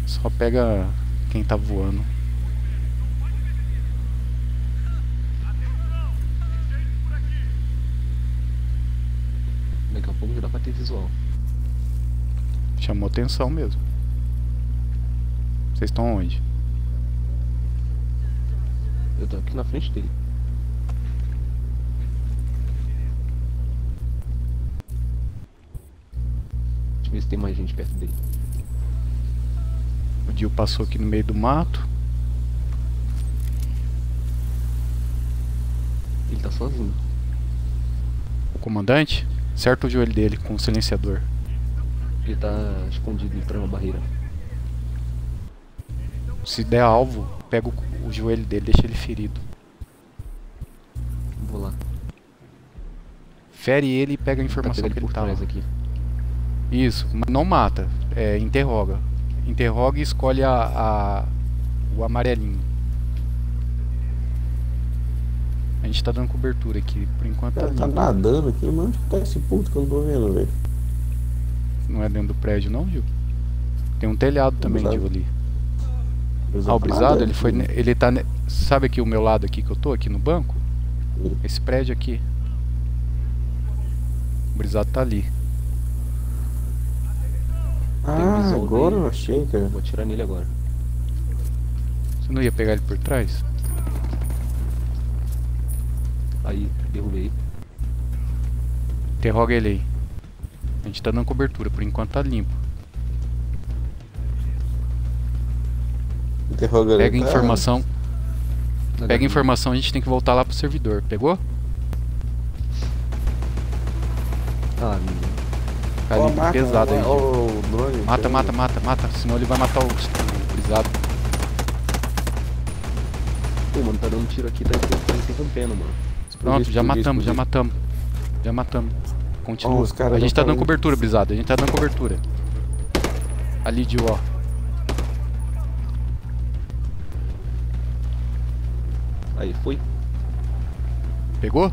[SPEAKER 1] Só pega quem tá voando.
[SPEAKER 4] Daqui a pouco já dá pra ter visual.
[SPEAKER 1] Chamou atenção mesmo. Vocês estão onde?
[SPEAKER 4] Eu tô aqui na frente dele. Deixa eu ver se tem mais gente perto dele.
[SPEAKER 1] O Dio passou aqui no meio do mato.
[SPEAKER 4] Ele tá sozinho.
[SPEAKER 1] O comandante certa o joelho dele com o silenciador.
[SPEAKER 4] Ele tá escondido de uma barreira.
[SPEAKER 1] Se der alvo, pega o, o joelho dele, deixa ele ferido.
[SPEAKER 4] Vou lá.
[SPEAKER 1] Fere ele e pega a informação
[SPEAKER 4] pegar
[SPEAKER 1] que
[SPEAKER 4] ele
[SPEAKER 1] tá
[SPEAKER 4] trás aqui.
[SPEAKER 1] Isso, mas não mata, é, interroga. Interroga e escolhe a, a- o amarelinho. A gente tá dando cobertura aqui, por enquanto tá
[SPEAKER 3] tá nadando aqui, mano. Onde que tá esse puto que eu não tô vendo, velho?
[SPEAKER 1] Não é dentro do prédio não, Gil? Tem um telhado também. Gil, ali. Ah, o brisado, ele foi. ne- Ele tá. Sabe aqui o meu lado aqui que eu tô, aqui no banco?
[SPEAKER 3] Hum.
[SPEAKER 1] Esse prédio aqui. O brisado tá ali.
[SPEAKER 3] Ah, agora
[SPEAKER 4] dele.
[SPEAKER 3] eu achei, cara.
[SPEAKER 4] Vou atirar nele agora.
[SPEAKER 1] Você não ia pegar ele por trás?
[SPEAKER 4] Aí, derrubei.
[SPEAKER 1] Interroga ele aí. A gente tá dando cobertura, por enquanto tá limpo.
[SPEAKER 3] Interroga
[SPEAKER 1] Pega
[SPEAKER 3] ele.
[SPEAKER 1] informação. Pega a informação, a gente tem que voltar lá pro servidor. Pegou?
[SPEAKER 4] Ah, menino.
[SPEAKER 1] Calibre
[SPEAKER 3] mata,
[SPEAKER 1] pesado aí.
[SPEAKER 3] ó,
[SPEAKER 1] Gil.
[SPEAKER 3] o drone.
[SPEAKER 1] Mata, mata, mata, mata. Senão ele vai matar o, brisado.
[SPEAKER 4] Pô, mano, tá dando tiro aqui, tá, tá interrompendo, mano.
[SPEAKER 1] Pronto, já matamos, já matamos. Já matamos. Continua.
[SPEAKER 3] Caras
[SPEAKER 1] a gente tá dando cobertura, brisado. A gente tá dando cobertura. Ali, Dio, ó.
[SPEAKER 4] Aí, foi?
[SPEAKER 1] Pegou?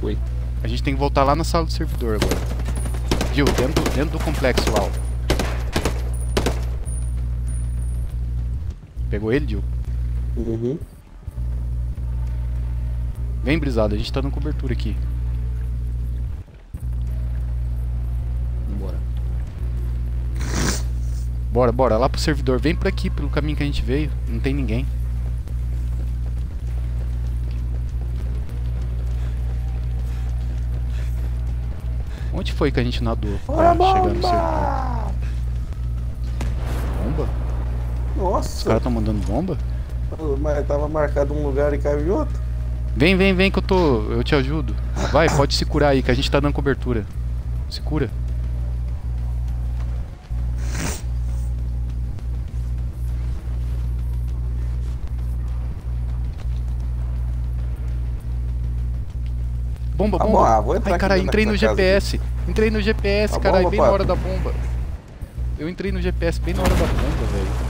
[SPEAKER 4] Foi.
[SPEAKER 1] A gente tem que voltar lá na sala do servidor agora. Gil, dentro, dentro do complexo lá, ó. Pegou ele, Gil?
[SPEAKER 3] Uhum.
[SPEAKER 1] Vem, brisado, a gente tá dando cobertura aqui.
[SPEAKER 4] Vambora.
[SPEAKER 1] Bora, bora, lá pro servidor. Vem por aqui, pelo caminho que a gente veio. Não tem ninguém. Onde foi que a gente nadou pra chegar no servidor? Bomba? Os
[SPEAKER 3] Nossa,
[SPEAKER 1] caras tão mandando bomba?
[SPEAKER 3] mas tava marcado um lugar e caiu em outro.
[SPEAKER 1] Vem, vem, vem que eu tô. Eu te ajudo. Vai, pode se curar aí, que a gente tá dando cobertura. Se cura. Bomba,
[SPEAKER 3] Ah, bom,
[SPEAKER 1] bomba.
[SPEAKER 3] ah, vou entrar
[SPEAKER 1] Ai,
[SPEAKER 3] aqui
[SPEAKER 1] caralho,
[SPEAKER 3] dentro
[SPEAKER 1] entrei no GPS. Entrei no GPS,
[SPEAKER 3] A
[SPEAKER 1] caralho,
[SPEAKER 3] bomba,
[SPEAKER 1] bem na hora da bomba. Eu entrei no GPS bem na hora da bomba, velho.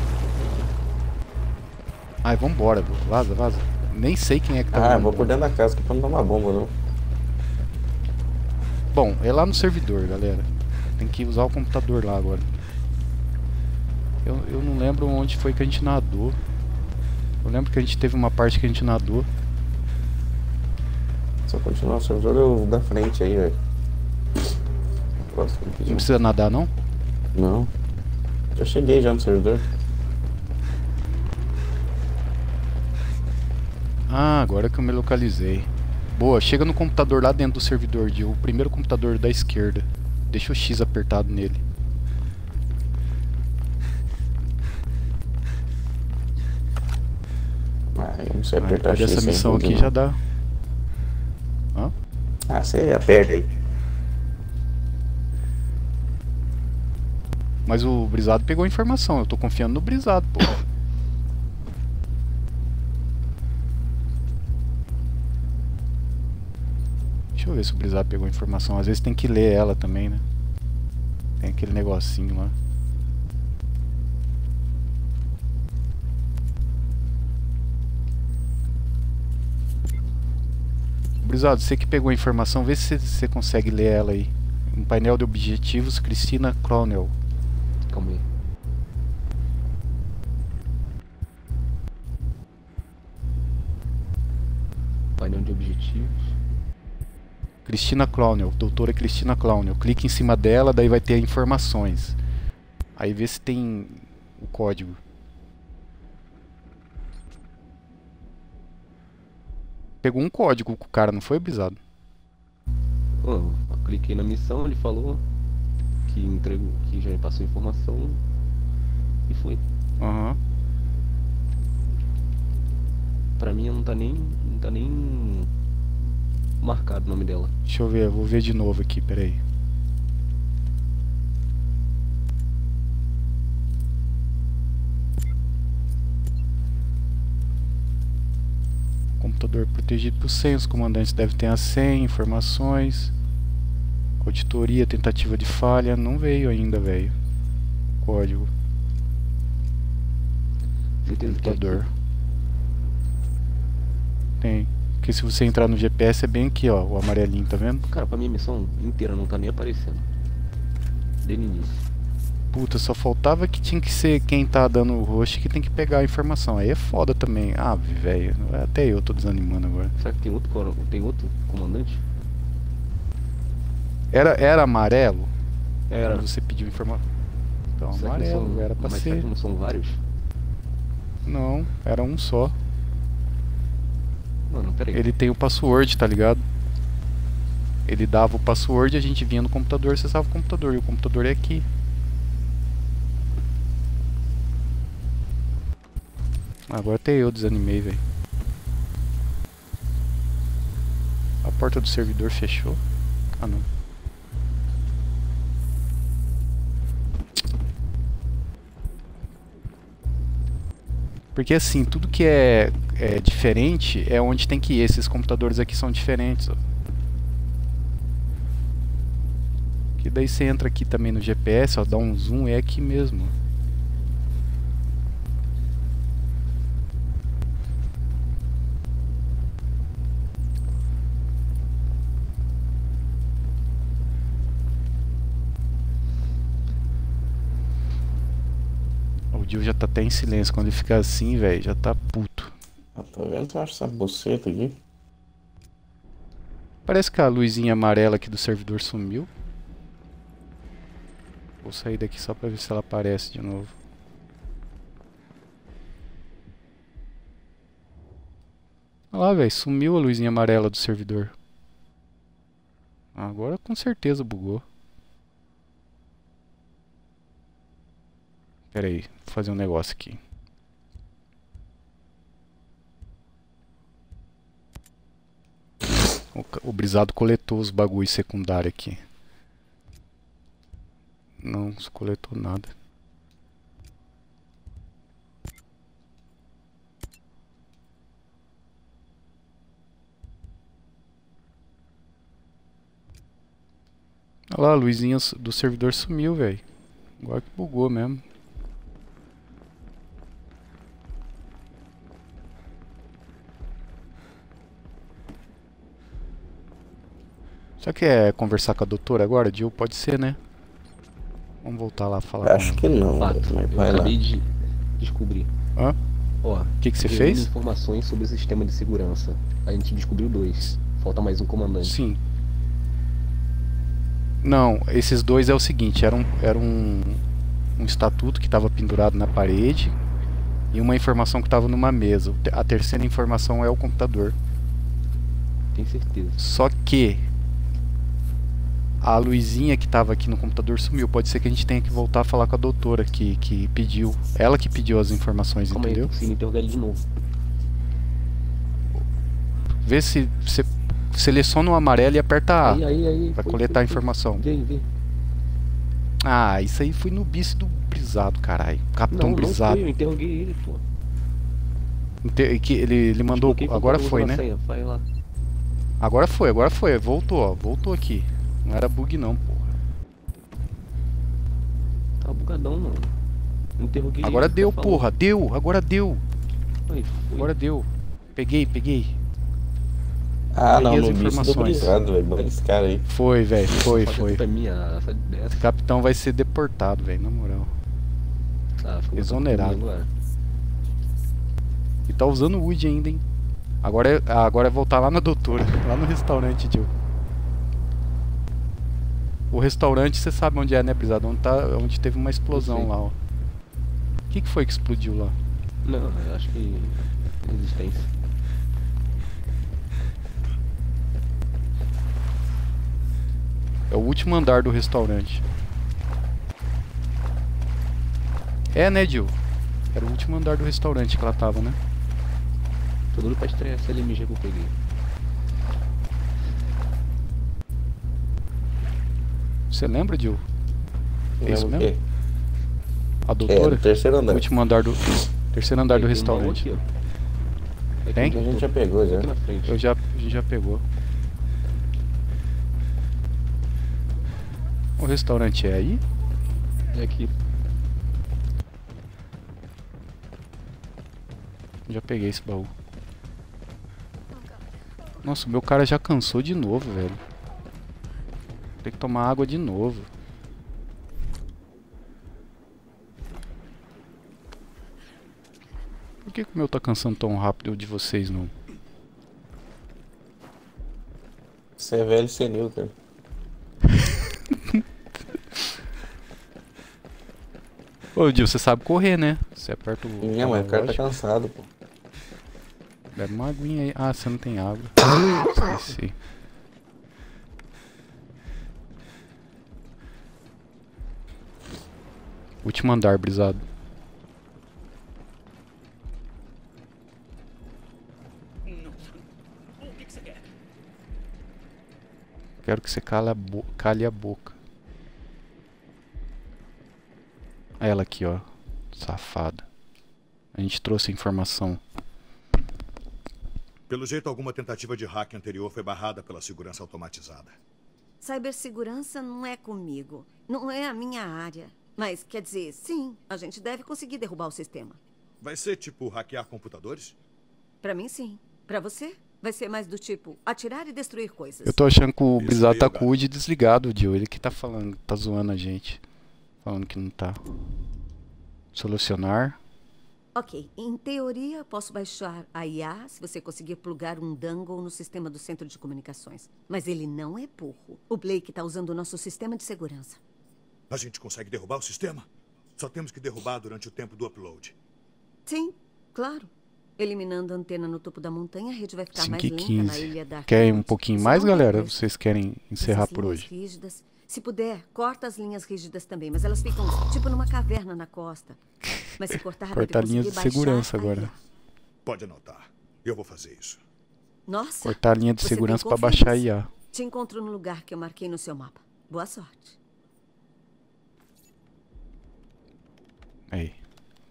[SPEAKER 1] Ai, vambora, vaza, vaza. Nem sei quem é que tá
[SPEAKER 3] Ah, vou por dentro da casa que pra não dar uma bomba, não.
[SPEAKER 1] Bom, é lá no servidor, galera. Tem que usar o computador lá agora. Eu, eu não lembro onde foi que a gente nadou. Eu lembro que a gente teve uma parte que a gente nadou.
[SPEAKER 3] Se eu continuar o servidor, eu da frente aí, velho.
[SPEAKER 1] Não precisa nadar, não?
[SPEAKER 3] Não. Já cheguei já no servidor.
[SPEAKER 1] Ah, agora que eu me localizei. Boa, chega no computador lá dentro do servidor, de o primeiro computador da esquerda. Deixa o X apertado nele.
[SPEAKER 3] Ah, eu não sei
[SPEAKER 1] Ah,
[SPEAKER 3] apertar
[SPEAKER 1] depois
[SPEAKER 3] X
[SPEAKER 1] dessa
[SPEAKER 3] sem
[SPEAKER 1] missão aqui
[SPEAKER 3] não.
[SPEAKER 1] já dá.
[SPEAKER 3] Ah, você aperta aí.
[SPEAKER 1] Mas o Brisado pegou a informação, eu tô confiando no Brisado, pô. Deixa eu ver se o Brisado pegou a informação. Às vezes tem que ler ela também, né? Tem aquele negocinho lá. Brisado, você que pegou a informação, vê se você consegue ler ela aí. Um painel de objetivos, Cristina Cronel.
[SPEAKER 4] Calma aí. Painel de objetivos.
[SPEAKER 1] Cristina Clownell, doutora Cristina Clownell. Clique em cima dela, daí vai ter informações. Aí vê se tem o código. Pegou um código com o cara, não foi, Brisado?
[SPEAKER 4] Pô, eu cliquei na missão, ele falou que entregou, que já passou informação e foi.
[SPEAKER 1] Aham.
[SPEAKER 4] Pra mim não tá nem. não tá nem marcado o nome dela.
[SPEAKER 1] Deixa eu ver, eu vou ver de novo aqui, peraí. Computador protegido por senha, os comandantes devem ter a senha, informações. Auditoria, tentativa de falha, não veio ainda, velho. Código,
[SPEAKER 4] aqui.
[SPEAKER 1] computador. Tem. Porque se você entrar no GPS é bem aqui, ó, o amarelinho, tá vendo?
[SPEAKER 4] Cara, pra mim a missão inteira não tá nem aparecendo. Desde o início.
[SPEAKER 1] Puta, só faltava que tinha que ser quem tá dando o host que tem que pegar a informação. Aí é foda também. Ah, velho, até eu tô desanimando agora.
[SPEAKER 4] Será que tem outro, coro- tem outro comandante?
[SPEAKER 1] Era, era amarelo?
[SPEAKER 4] Era.
[SPEAKER 1] Quando você pediu informação. Então,
[SPEAKER 4] Será
[SPEAKER 1] amarelo,
[SPEAKER 4] são-
[SPEAKER 1] era pra
[SPEAKER 4] mas será
[SPEAKER 1] ser.
[SPEAKER 4] que não são vários?
[SPEAKER 1] Não, era um só.
[SPEAKER 4] Mano, peraí.
[SPEAKER 1] Ele tem o password, tá ligado? Ele dava o password, a gente vinha no computador, acessava o computador. E o computador é aqui. Agora até eu desanimei, velho. A porta do servidor fechou? Ah, não. Porque assim, tudo que é, é diferente é onde tem que ir. Esses computadores aqui são diferentes, ó. Que daí você entra aqui também no GPS, ó, dá um zoom, é aqui mesmo, ó. Dio já tá até em silêncio. Quando ele fica assim, velho, já tá puto.
[SPEAKER 3] Ah, tô vendo que eu acho essa buceta aqui.
[SPEAKER 1] Parece que a luzinha amarela aqui do servidor sumiu. Vou sair daqui só pra ver se ela aparece de novo. Olha lá, velho, sumiu a luzinha amarela do servidor. Agora com certeza bugou. Pera aí, vou fazer um negócio aqui. O, o brisado coletou os bagulhos secundários aqui. Não coletou nada. Olha lá, a luzinha do servidor sumiu, velho. Agora que bugou mesmo. Só que é conversar com a doutora agora, Jill? Pode ser, né? Vamos voltar lá falar
[SPEAKER 3] Acho
[SPEAKER 1] com
[SPEAKER 3] que não,
[SPEAKER 4] Fato,
[SPEAKER 3] mas
[SPEAKER 4] eu
[SPEAKER 3] vai lá.
[SPEAKER 4] acabei de descobrir.
[SPEAKER 1] Hã?
[SPEAKER 4] Ó,
[SPEAKER 1] O que, que você fez?
[SPEAKER 4] informações sobre o sistema de segurança. A gente descobriu dois. Falta mais um comandante.
[SPEAKER 1] Sim. Não, esses dois é o seguinte, era um, era um, um estatuto que estava pendurado na parede e uma informação que estava numa mesa. A terceira informação é o computador.
[SPEAKER 4] Tem certeza.
[SPEAKER 1] Só que a luzinha que estava aqui no computador sumiu. Pode ser que a gente tenha que voltar a falar com a doutora que, que pediu. Ela que pediu as informações,
[SPEAKER 4] Calma aí,
[SPEAKER 1] entendeu?
[SPEAKER 4] eu consigo interrogar ele de novo.
[SPEAKER 1] Vê se você seleciona o amarelo e aperta A.
[SPEAKER 4] aí, aí, aí.
[SPEAKER 1] Vai
[SPEAKER 4] foi,
[SPEAKER 1] coletar a
[SPEAKER 4] foi, foi.
[SPEAKER 1] informação.
[SPEAKER 4] Vem, vem.
[SPEAKER 1] Ah, isso aí foi no bice do brisado, caralho. Capitão
[SPEAKER 4] Não, não
[SPEAKER 1] brisado.
[SPEAKER 4] foi, eu interroguei ele, pô.
[SPEAKER 1] Que ele, ele mandou. Agora foi, né?
[SPEAKER 4] senha, Vai lá.
[SPEAKER 1] Agora foi, agora foi. Voltou, ó. Voltou aqui. Não era bug não, porra.
[SPEAKER 4] Tá bugadão, mano. Interroguei
[SPEAKER 1] Agora deu,
[SPEAKER 4] tá
[SPEAKER 1] porra. Deu, agora deu.
[SPEAKER 4] Aí, foi.
[SPEAKER 1] Agora deu. Peguei, peguei.
[SPEAKER 3] Ah, não,
[SPEAKER 1] Peguei as
[SPEAKER 3] bicho do
[SPEAKER 1] informações.
[SPEAKER 3] brisado, velho. Manda esse cara aí.
[SPEAKER 1] Foi, velho. Foi, foi.
[SPEAKER 4] é minha, essa dessa.
[SPEAKER 1] O capitão vai ser deportado, velho, na moral.
[SPEAKER 4] Ah,
[SPEAKER 1] Exonerado. E tá usando o Wood ainda, hein? Agora é, agora é voltar lá na doutora, lá no restaurante, tio. O restaurante, você sabe onde é, né, Brisado? Onde, tá, onde teve uma explosão lá, ó. O que, que foi que explodiu lá?
[SPEAKER 4] Não, eu acho que. Resistência.
[SPEAKER 1] É o último andar do restaurante. É, né, Jill? Era o último andar do restaurante que ela tava, né?
[SPEAKER 4] Tô doido pra estrear essa LMG que eu peguei.
[SPEAKER 1] Você lembra, Jill? É isso mesmo?
[SPEAKER 3] quê?
[SPEAKER 1] A
[SPEAKER 3] É,
[SPEAKER 1] doutora?
[SPEAKER 3] no terceiro
[SPEAKER 1] o
[SPEAKER 3] andar.
[SPEAKER 1] último andar do. Terceiro andar do
[SPEAKER 4] Tem
[SPEAKER 1] restaurante.
[SPEAKER 4] aqui. É
[SPEAKER 1] Tem?
[SPEAKER 3] A gente já pegou já.
[SPEAKER 4] Aqui na frente.
[SPEAKER 1] Eu já, a gente já pegou. O restaurante é aí?
[SPEAKER 4] É aqui.
[SPEAKER 1] Já peguei esse baú. Nossa, o meu cara já cansou de novo, velho. Tem que tomar água de novo. Por que, que o meu tá cansando tão rápido e o de vocês não?
[SPEAKER 3] Você é velho e senil, cara.
[SPEAKER 1] Ô, Dio, você sabe correr, né? Você aperta o.
[SPEAKER 3] Não, mas o cara tá cansado, pô.
[SPEAKER 1] Bebe uma aguinha aí. Ah, você não tem água. Esqueci. Último andar, brisado. quero que você cale a, cale a boca. Ela aqui, ó. Safada. A gente trouxe a informação.
[SPEAKER 5] Pelo jeito, alguma tentativa de hack anterior foi barrada pela segurança automatizada.
[SPEAKER 6] Cibersegurança não é comigo. Não é a minha área. Mas, quer dizer, sim, a gente deve conseguir derrubar o sistema.
[SPEAKER 5] Vai ser tipo hackear computadores?
[SPEAKER 6] Pra mim, sim. Pra você, vai ser mais do tipo atirar e destruir coisas.
[SPEAKER 1] Eu tô achando que o
[SPEAKER 5] aí,
[SPEAKER 1] tá
[SPEAKER 5] Gato.
[SPEAKER 1] com o UD desligado, Dio. Ele que tá falando, tá zoando a gente. Falando que não tá. Solucionar.
[SPEAKER 6] Ok, em teoria, posso baixar a IA se você conseguir plugar um dangle no sistema do centro de comunicações. Mas ele não é burro. O Blake tá usando o nosso sistema de segurança.
[SPEAKER 5] A gente consegue derrubar o sistema? Só temos que derrubar durante o tempo do upload.
[SPEAKER 6] Sim, claro. Eliminando a antena no topo da montanha, a rede vai ficar
[SPEAKER 1] 5
[SPEAKER 6] mais
[SPEAKER 1] e
[SPEAKER 6] lenta
[SPEAKER 1] 15.
[SPEAKER 6] na ilha da
[SPEAKER 1] Querem um pouquinho mais, galera? Vocês querem encerrar por hoje?
[SPEAKER 6] Rígidas. Se puder, corta as linhas rígidas também, mas elas ficam tipo numa caverna na costa. Mas se cortar,
[SPEAKER 1] Cortar linhas de segurança agora.
[SPEAKER 5] Pode anotar. Eu vou fazer isso.
[SPEAKER 6] Nossa,
[SPEAKER 1] Cortar a linha de segurança pra
[SPEAKER 6] confiança?
[SPEAKER 1] baixar a IA.
[SPEAKER 6] te encontro no lugar que eu marquei no seu mapa. Boa sorte.
[SPEAKER 1] Aí.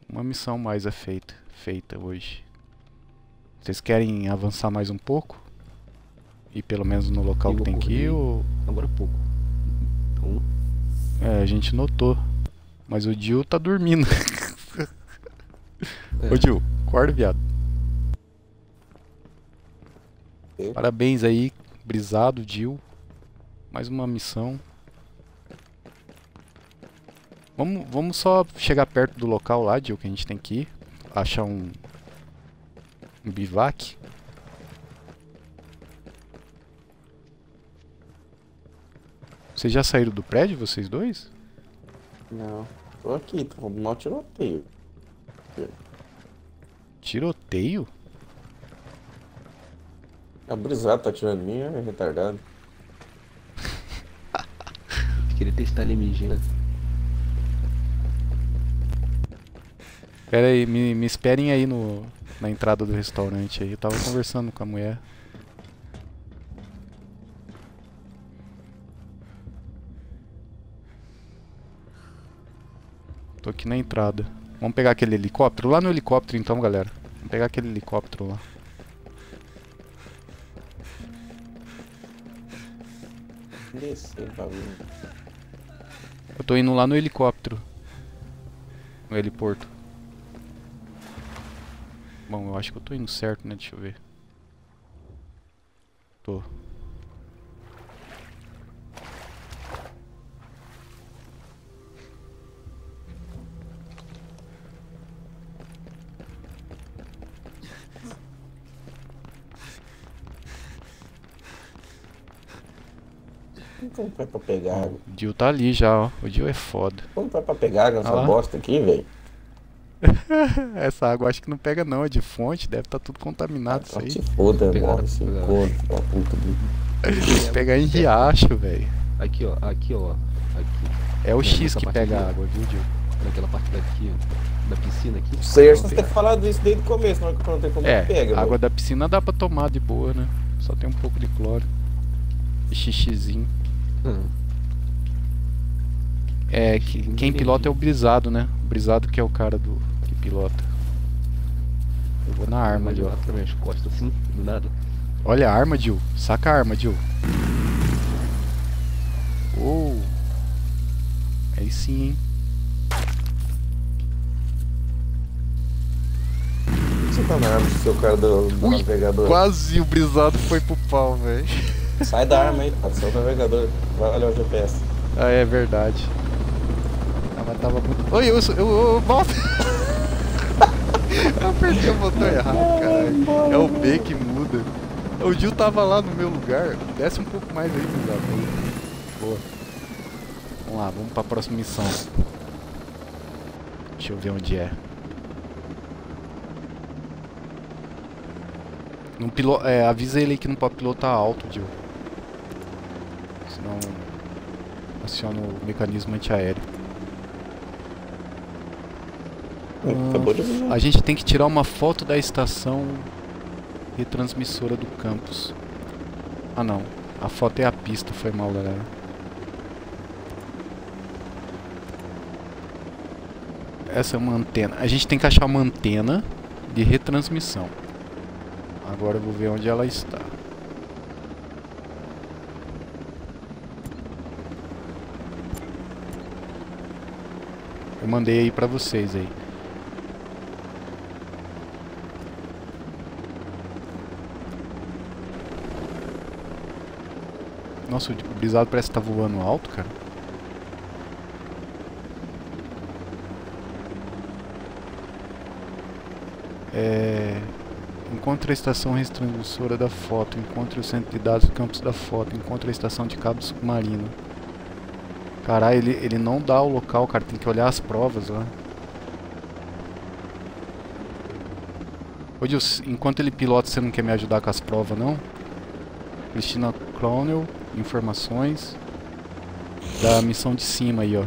[SPEAKER 1] Uma missão mais é feita, feita hoje. Vocês querem avançar mais um pouco? Ir pelo menos no local que tem que ir
[SPEAKER 4] acordei.
[SPEAKER 1] ou...
[SPEAKER 4] Agora pouco. Então,
[SPEAKER 1] É, a gente notou. Mas o Dio tá dormindo.
[SPEAKER 4] É.
[SPEAKER 1] Ô Dio, acorda, viado.
[SPEAKER 3] Ok.
[SPEAKER 1] Parabéns aí, brisado, Dio. Mais uma missão. Vamos, vamos só chegar perto do local lá, Dio, que a gente tem que ir. Achar um. Um bivac. Vocês já saíram do prédio, vocês dois?
[SPEAKER 3] Não. Tô aqui, tô no mau tiroteio.
[SPEAKER 1] Tiroteio?
[SPEAKER 3] A brisada tá tirando mim, é retardado.
[SPEAKER 4] queria testar alienígena.
[SPEAKER 1] Pera aí, me, me esperem aí no, na entrada do restaurante aí. Eu tava conversando com a mulher. Tô aqui na entrada. Vamos pegar aquele helicóptero? Lá no helicóptero então, galera. Vamos pegar aquele helicóptero lá.
[SPEAKER 3] Descer, bagulho.
[SPEAKER 1] Eu tô indo lá no helicóptero. No heliporto. Bom, eu acho que eu tô indo certo, né? Deixa eu ver. Tô.
[SPEAKER 3] Como vai pra pegar água?
[SPEAKER 1] O Dio tá ali já, ó. O Dio é foda.
[SPEAKER 3] Como vai pra pegar água nessa
[SPEAKER 1] Ah
[SPEAKER 3] bosta aqui, velho?
[SPEAKER 1] Essa água acho que não pega não, é de fonte, deve estar tudo contaminado isso
[SPEAKER 3] Só
[SPEAKER 1] aí.
[SPEAKER 3] foda, da puta. do-
[SPEAKER 1] Pegar em riacho, velho.
[SPEAKER 4] Aqui, ó. Aqui, ó. Aqui.
[SPEAKER 1] É o
[SPEAKER 4] É,
[SPEAKER 1] X que pega a água, viu, Dio?
[SPEAKER 4] Naquela parte daqui, ó. Da piscina aqui.
[SPEAKER 3] Certo, você tem que falar disso desde o começo, na hora que eu perguntei como
[SPEAKER 1] É,
[SPEAKER 3] é que pega.
[SPEAKER 1] a água
[SPEAKER 3] velho.
[SPEAKER 1] da piscina dá pra tomar de boa, né? Só tem um pouco de cloro. E xixizinho.
[SPEAKER 4] Ah,
[SPEAKER 1] É, que, quem pilota é o brisado, né? O brisado que é o cara do que pilota. Eu vou na arma,
[SPEAKER 4] ali, ó. Pra minhas costas assim, do nada.
[SPEAKER 1] Olha a arma, Dio. Saca a arma, Dio. Oh. Aí sim, hein?
[SPEAKER 3] Você tá na arma do seu cara do, do
[SPEAKER 1] Ui,
[SPEAKER 3] navegador.
[SPEAKER 1] Quase o brisado foi pro pau, velho.
[SPEAKER 3] Sai da arma aí, cara, seu navegador. Vai olhar o GPS.
[SPEAKER 1] Ah, é verdade. Ah, mas tava muito. Oi, eu, sou- eu, eu, eu volto. eu apertei o botão errado, caralho. É o B que muda. O Gil tava lá no meu lugar. Desce um pouco mais aí, brisado. Aí. Boa. Vamos lá, vamos pra próxima missão. Deixa eu ver onde é. Não pilo... é, avisa ele que não pode pilotar alto, Gil. Senão aciona o mecanismo antiaéreo.
[SPEAKER 3] Acabou de avisar.
[SPEAKER 1] A gente tem que tirar uma foto da estação retransmissora do campus. Ah não. A foto é a pista, foi mal, galera. Essa é uma antena. A gente tem que achar uma antena de retransmissão. Agora eu vou ver onde ela está. Eu mandei aí pra vocês aí. Nossa, o brisado parece que tá voando alto, cara. É... Encontre a estação retransmissora da foto. Encontre o centro de dados do campus da foto. Encontre a estação de cabo submarino. Caralho, ele, ele não dá o local, cara. Tem que olhar as provas lá. Gilson, enquanto ele pilota, você não quer me ajudar com as provas, não? Cristina Cronel, informações da missão de cima aí, ó.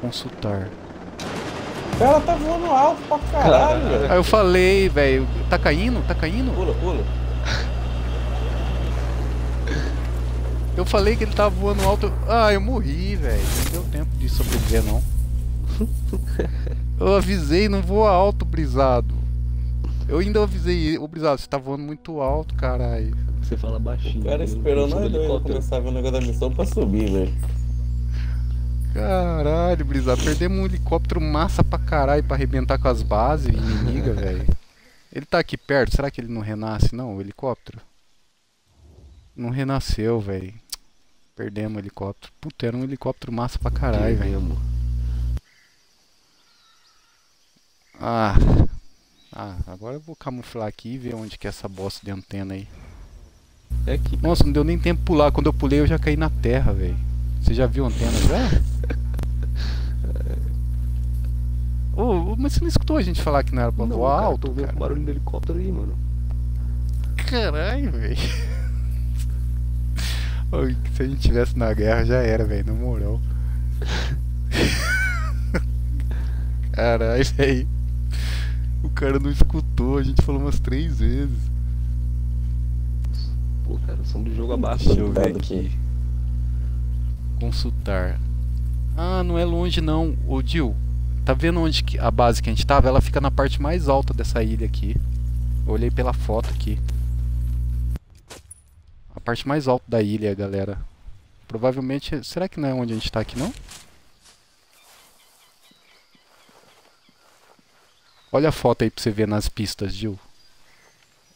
[SPEAKER 1] Consultar.
[SPEAKER 3] Cara tá voando alto pra caralho, velho.
[SPEAKER 1] Aí eu falei, velho, tá caindo? Tá caindo?
[SPEAKER 3] Pula, pula.
[SPEAKER 1] Eu falei que ele tava voando alto. Ah, eu morri, velho. Não deu tempo de sobreviver, não. Eu avisei, não voa alto, brisado. Eu ainda avisei, ô brisado, você tá voando muito alto, caralho.
[SPEAKER 4] Você fala baixinho.
[SPEAKER 3] O cara esperou nós dois
[SPEAKER 4] helicóptero.
[SPEAKER 3] começar a ver o negócio da missão pra subir, velho.
[SPEAKER 1] Caralho, brisado, perdemos um helicóptero massa pra caralho pra arrebentar com as bases inimigas, velho. Ele tá aqui perto, será que ele não renasce, não, o helicóptero? Não renasceu, velho. Perdemos o helicóptero. Puta, era um helicóptero massa pra caralho, velho. Ah. Ah, agora eu vou camuflar aqui e ver onde que é essa bosta de antena aí.
[SPEAKER 4] É aqui.
[SPEAKER 1] Nossa, não deu nem tempo pular. Quando eu pulei eu já caí na terra, velho. Você já viu antena já? Ô, ô, mas você não escutou a gente falar que não era pra
[SPEAKER 4] Não,
[SPEAKER 1] voar
[SPEAKER 4] cara,
[SPEAKER 1] alto,
[SPEAKER 4] tô vendo
[SPEAKER 1] cara?
[SPEAKER 4] o barulho do helicóptero aí, mano.
[SPEAKER 1] Caralho, velho. Se a gente tivesse na guerra já era, velho, na moral. Caralho, velho. O cara não escutou, a gente falou umas três vezes.
[SPEAKER 4] Pô, cara, o som do jogo abaixa.
[SPEAKER 1] Deixa eu ver aqui. Consultar. Ah, não é longe não. Ô Dil, tá vendo onde que a base que a gente tava? Ela fica na parte mais alta dessa ilha aqui. Eu olhei pela foto aqui. A parte mais alta da ilha, galera. Provavelmente. Será que não é onde a gente tá aqui não? Olha a foto aí pra você ver nas pistas, Gil.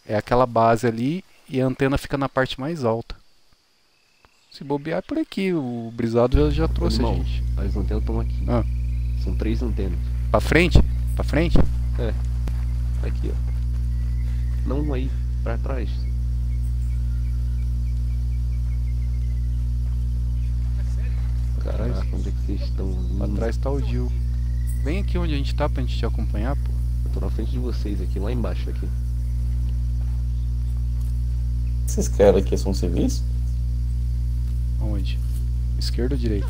[SPEAKER 1] É aquela base ali e a antena fica na parte mais alta. Se bobear é por aqui, o brisado já, já trouxe a
[SPEAKER 4] Irmão,
[SPEAKER 1] gente.
[SPEAKER 4] As antenas estão aqui.
[SPEAKER 1] Ah.
[SPEAKER 4] São três antenas.
[SPEAKER 1] Pra frente? Pra frente?
[SPEAKER 4] Aqui, ó. Não aí, pra trás. Caraca, onde é que vocês estão?
[SPEAKER 1] Pra trás tá o Gil. Vem aqui onde a gente tá pra gente te acompanhar, pô.
[SPEAKER 4] Eu tô na frente de vocês aqui, lá embaixo aqui.
[SPEAKER 3] Esses caras aqui são civis?
[SPEAKER 1] Onde? Esquerda ou direita?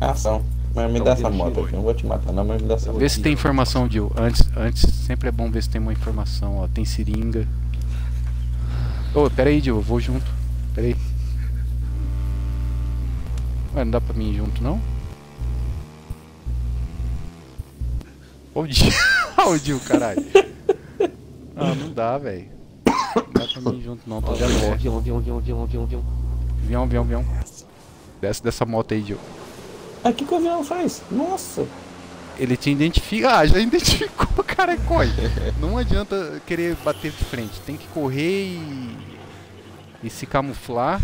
[SPEAKER 3] Ah, são. Mas me
[SPEAKER 4] Então,
[SPEAKER 3] dá essa moto aqui. Não vou te matar, não, mas me dá essa moto.
[SPEAKER 1] Vê se tem informação, Gil. Antes, antes sempre é bom ver se tem uma informação, ó. Tem seringa. Ô, pera aí, Gil, eu vou junto. Pera aí. Ué, não dá pra mim ir junto, não? Gil. Ô, Gil, caralho. Ah, não dá, velho. Não dá pra mim junto, não. Tô de
[SPEAKER 4] Avião,
[SPEAKER 1] avião,
[SPEAKER 4] avião, avião, avião, avião, avião, avião.
[SPEAKER 1] avião, avião, avião. Desce dessa moto aí, Gil.
[SPEAKER 3] Ah, o que, que o avião faz? Nossa!
[SPEAKER 1] Ele te identifica. Ah, já identificou, cara, corre. Não adianta querer bater de frente. Tem que correr e. e se camuflar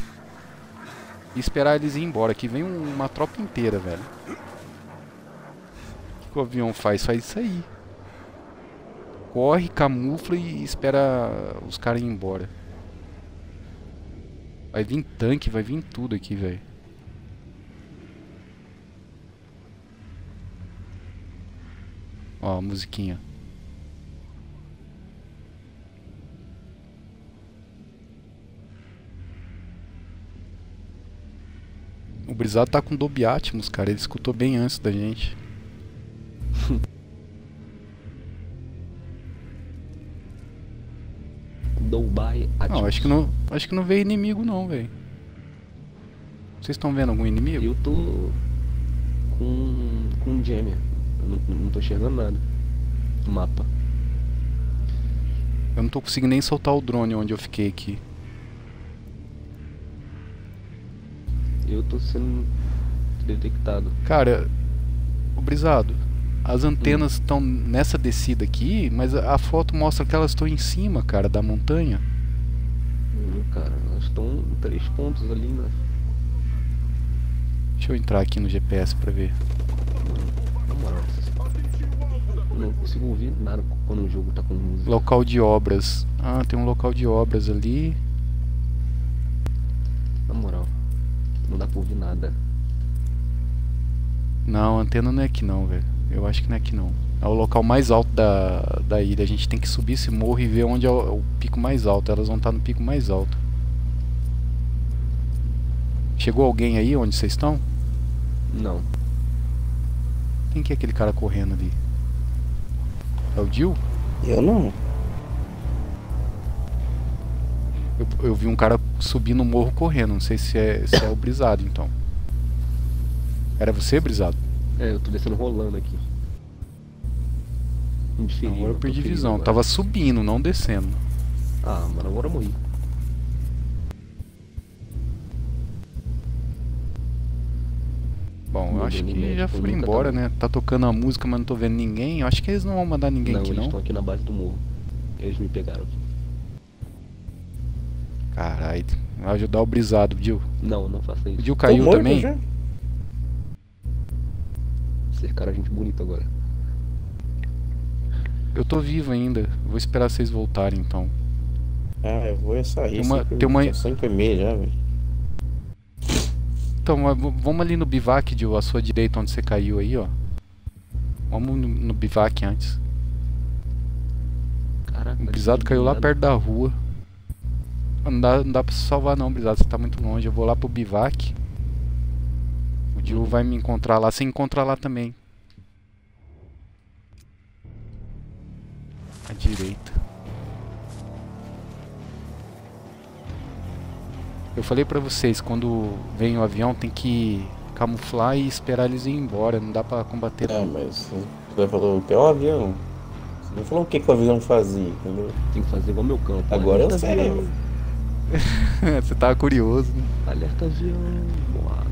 [SPEAKER 1] e esperar eles ir embora. Aqui vem um- uma tropa inteira, velho. O que, o avião faz? Faz isso aí. Corre, camufla e espera os caras ir embora. Vai vir tanque, vai vir tudo aqui, velho. Ó, a musiquinha. O Brisado tá com Dolby Atmos, cara. Ele escutou bem antes da gente.
[SPEAKER 4] Dubai
[SPEAKER 1] Não, acho que não, acho que não veio inimigo não, velho. Vocês estão vendo algum inimigo?
[SPEAKER 4] Eu tô com, com um. Eu não, não tô enxergando nada no mapa.
[SPEAKER 1] Eu não tô conseguindo nem soltar o drone onde eu fiquei aqui.
[SPEAKER 4] Eu tô sendo detectado.
[SPEAKER 1] Cara, o brisado, as antenas estão nessa descida aqui, mas a a foto mostra que elas estão em cima, cara, da montanha.
[SPEAKER 4] Hum, cara, elas estão em três pontos ali, né?
[SPEAKER 1] Deixa eu entrar aqui no GPS pra ver.
[SPEAKER 4] Na moral. Eu não consigo ouvir nada quando o jogo tá com música.
[SPEAKER 1] Local de obras. Ah, tem um local de obras ali.
[SPEAKER 4] Na moral. Não dá pra ouvir nada.
[SPEAKER 1] Não, a antena não é aqui não, velho. Eu acho que não é aqui não. É o local mais alto da, da ilha. A gente tem que subir esse morro e ver onde é o, o pico mais alto. Elas vão estar no pico mais alto. Chegou alguém aí onde vocês estão?
[SPEAKER 4] Não.
[SPEAKER 1] Quem que é aquele cara correndo ali? É o Jill?
[SPEAKER 3] Eu não.
[SPEAKER 1] Eu, eu vi um cara subir no morro correndo. Não sei se é, se é o Brisado então. Era você, Brisado?
[SPEAKER 4] É, eu tô descendo rolando aqui. Indiferido,
[SPEAKER 1] Agora eu perdi
[SPEAKER 4] ferido
[SPEAKER 1] visão.
[SPEAKER 4] agora.
[SPEAKER 1] Tava subindo, não descendo.
[SPEAKER 4] Ah, mano, agora eu morri.
[SPEAKER 1] Bom, eu
[SPEAKER 4] Não
[SPEAKER 1] acho
[SPEAKER 4] deu nem
[SPEAKER 1] que já foram embora,
[SPEAKER 4] tá-
[SPEAKER 1] né? Tá tocando a música, mas não tô vendo ninguém. Eu acho que eles não vão mandar ninguém
[SPEAKER 4] não,
[SPEAKER 1] aqui,
[SPEAKER 4] eles
[SPEAKER 1] não.
[SPEAKER 4] estão aqui na base do morro. Eles me pegaram aqui.
[SPEAKER 1] Caralho, vai ajudar o brisado, Jill.
[SPEAKER 4] Não, não faça
[SPEAKER 1] O
[SPEAKER 4] isso.
[SPEAKER 1] Jill
[SPEAKER 3] Tô
[SPEAKER 1] caiu
[SPEAKER 3] morto
[SPEAKER 1] também?
[SPEAKER 3] já.
[SPEAKER 4] Cercaram a gente bonita agora.
[SPEAKER 1] Eu tô vivo ainda. Vou esperar vocês voltarem então.
[SPEAKER 3] Ah, eu vou sair.
[SPEAKER 1] Tem uma- tem uma-
[SPEAKER 3] são cinco e meia já, velho.
[SPEAKER 1] Então, vamos ali no bivac, Jill, à sua direita, onde você caiu aí, ó. Vamos no, no bivac antes.
[SPEAKER 4] Caraca.
[SPEAKER 1] O brisado caiu lá perto da rua. Não dá, não dá pra se salvar não, brisado. Você tá muito longe. Eu vou lá pro bivac. O Jill vai me encontrar lá. Você encontra lá também. À direita. Eu falei pra vocês, quando vem o avião tem que camuflar e esperar eles ir embora. Não dá pra combater
[SPEAKER 3] Ah,
[SPEAKER 1] não.
[SPEAKER 3] mas você falou que é um avião. Você não falou o que, que o avião fazia, entendeu?
[SPEAKER 4] Tem que fazer igual meu campo.
[SPEAKER 3] Agora eu sei.
[SPEAKER 1] Você tava curioso, né?
[SPEAKER 4] Alerta avião. Boa.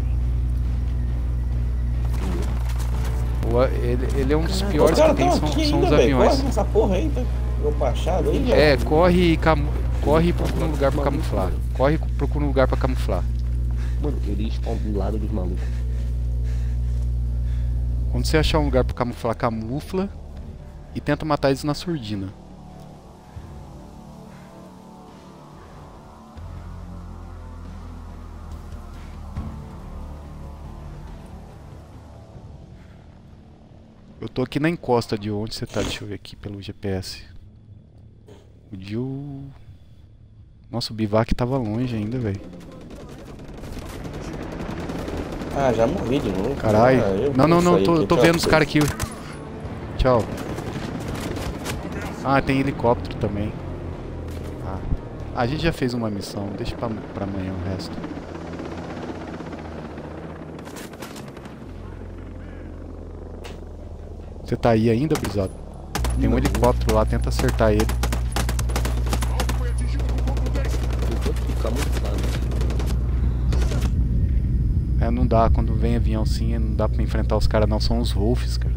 [SPEAKER 1] O Ele, ele é um dos
[SPEAKER 3] Os
[SPEAKER 1] piores que tem, são, são
[SPEAKER 3] ainda,
[SPEAKER 1] os aviões.
[SPEAKER 3] Corre nessa porra aí, tá? Meu pachado aí, velho.
[SPEAKER 1] É, corre e camu corre e procura um lugar pra camuflar. Corre e procura um lugar pra camuflar.
[SPEAKER 4] Mano, eles estão do lado dos malucos.
[SPEAKER 1] Quando você achar um lugar pra camuflar, camufla e tenta matar eles na surdina. Eu tô aqui na encosta de onde você tá, deixa eu ver aqui pelo GPS. O Jill... Nossa, o bivac tava longe ainda, velho.
[SPEAKER 3] Ah, já morri de novo.
[SPEAKER 1] Caralho.
[SPEAKER 3] Ah,
[SPEAKER 1] não, não, não, tô, tô
[SPEAKER 3] tchau
[SPEAKER 1] vendo os caras aqui. Tchau. Ah, tem helicóptero também. Ah. A gente já fez uma missão, deixa pra, pra amanhã o resto. Você tá aí ainda, Brisado? Tem um helicóptero lá, tenta acertar ele. É, não dá, quando vem avião assim, não dá pra enfrentar os caras não, são os Wolves, cara.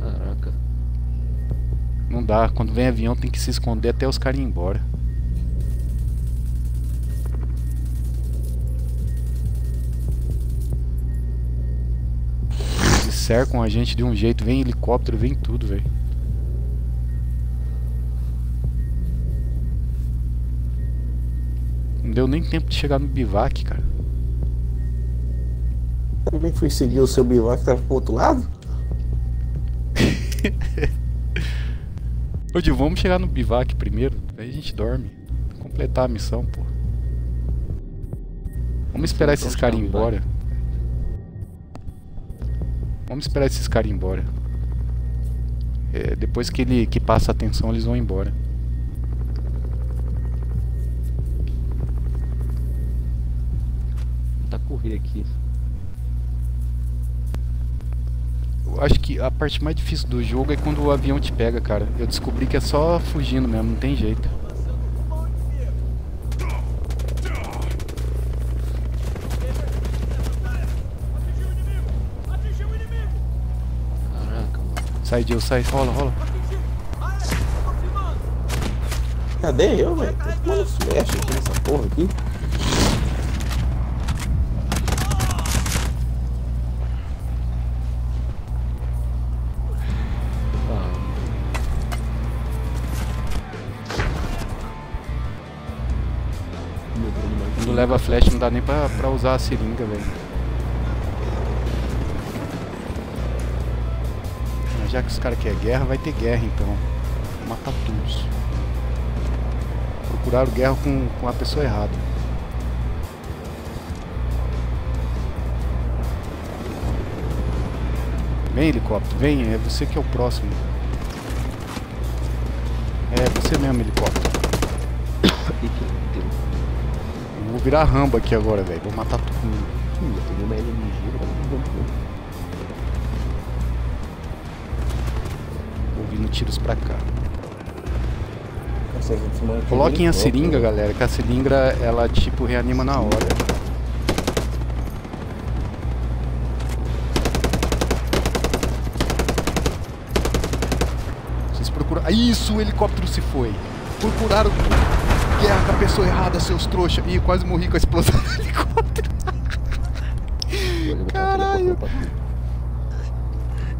[SPEAKER 4] Caraca.
[SPEAKER 1] Não dá, quando vem avião tem que se esconder até os caras ir embora. Cercam a gente de um jeito, vem helicóptero, vem tudo, velho. Não deu nem tempo de chegar no bivac, cara.
[SPEAKER 3] Também fui seguir o seu bivac que tava pro outro lado?
[SPEAKER 1] Ô, Dio, vamos chegar no bivac primeiro, aí a gente dorme. Completar a missão, pô. Vamos esperar
[SPEAKER 4] Então,
[SPEAKER 1] esses caras ir embora. Vamos esperar esses caras ir embora. É, depois que ele que passa a atenção, eles vão embora.
[SPEAKER 4] Tá correr aqui.
[SPEAKER 1] Eu acho que a parte mais difícil do jogo é quando o avião te pega, cara. Eu descobri que é só fugindo mesmo, não tem jeito. Sai, Jill, sai, rola, rola.
[SPEAKER 3] Cadê eu, velho? Mano, se mexe aqui nessa porra aqui.
[SPEAKER 1] Quando leva flash não dá nem pra, pra usar a seringa, velho. Já que os caras querem guerra, vai ter guerra então. Matar todos. Procuraram guerra com, com a pessoa errada. Vem helicóptero, vem, é você que é o próximo. É você mesmo, helicóptero. Eu vou virar Rambo aqui agora, velho. Vou matar todo mundo.
[SPEAKER 4] hum, tem uma LMG,
[SPEAKER 1] Ouvindo tiros pra cá. Coloquem a seringa,
[SPEAKER 3] velho.
[SPEAKER 1] galera, que a seringa ela tipo reanima na hora. Vocês procuram. Ah, Isso, o helicóptero se foi. Procuraram guerra com a pessoa errada, seus trouxa. Ih, quase morri com a explosão do helicóptero. Caralho.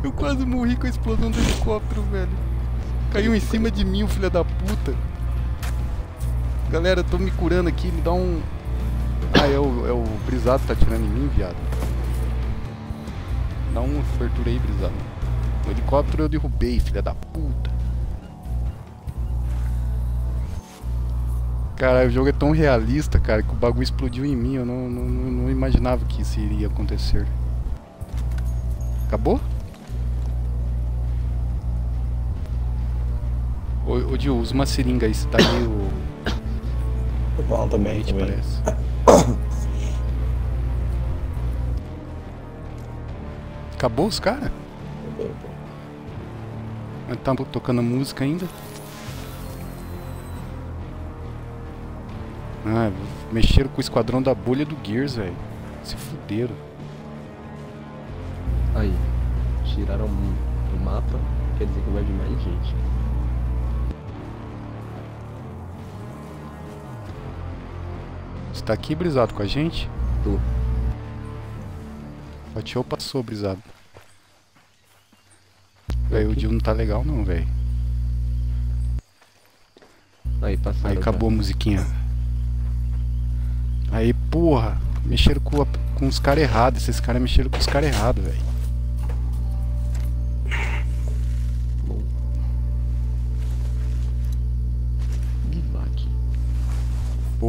[SPEAKER 1] Eu quase morri com a explosão do helicóptero, velho. Caiu em cima de mim, o filho da puta. Galera, tô me curando aqui, me dá um. Ah, é o, é o brisado tá tirando em mim, viado. Dá uma cobertura aí, brisado. O helicóptero eu derrubei, filha da puta. Cara, o jogo é tão realista, cara, que o bagulho explodiu em mim. Eu não, não- não imaginava que isso iria acontecer. Acabou? Ô, ô Gil, usa uma seringa aí, você tá meio
[SPEAKER 3] Tô bom também, também.
[SPEAKER 1] parece. Acabou os caras? Mas tá tocando música ainda? Ah, mexeram com o esquadrão da bolha do Gears, velho. Se fuderam.
[SPEAKER 4] Aí, tiraram do mapa, quer dizer que vai vir mais gente.
[SPEAKER 1] Tá aqui, Brisado, com a gente?
[SPEAKER 4] Tô.
[SPEAKER 1] Tio passou, Brisado. Velho, o Gil não tá legal não, velho.
[SPEAKER 4] Aí, passaram.
[SPEAKER 1] Aí
[SPEAKER 4] já.
[SPEAKER 1] acabou a musiquinha. Aí, porra, mexeram com, a- com os caras errados. Esses caras mexeram com os caras errados, velho.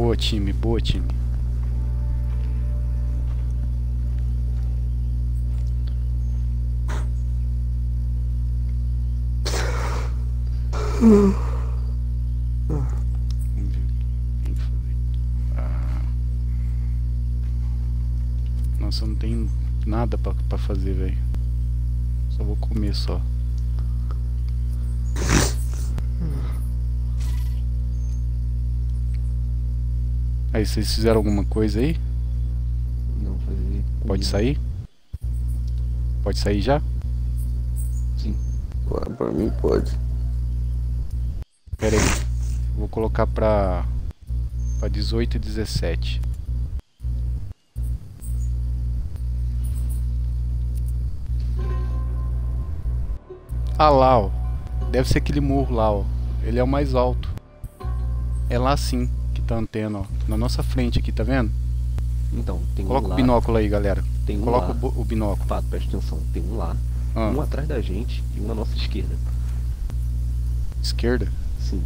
[SPEAKER 1] Boa, time, boa, time. Nossa, não tenho nada pra, pra fazer, velho. Só vou comer só. Aí, vocês fizeram alguma coisa aí?
[SPEAKER 4] Não fazer.
[SPEAKER 1] Pode sair? Pode sair já?
[SPEAKER 4] Sim.
[SPEAKER 3] Ué, pra mim pode.
[SPEAKER 1] Pera aí. Vou colocar pra, pra 18 e 17. Ah lá, ó. Deve ser aquele morro lá, ó. Ele é o mais alto. É lá sim tá a antena, ó. Na nossa frente aqui, tá vendo?
[SPEAKER 4] Então, tem
[SPEAKER 1] Coloca
[SPEAKER 4] um
[SPEAKER 1] o binóculo aí, galera.
[SPEAKER 4] Tem um
[SPEAKER 1] Coloca
[SPEAKER 4] lá.
[SPEAKER 1] o, binóculo.
[SPEAKER 4] Presta atenção. Tem um lá,
[SPEAKER 1] Ah,
[SPEAKER 4] um atrás da gente e um na nossa esquerda.
[SPEAKER 1] esquerda.
[SPEAKER 4] Sim.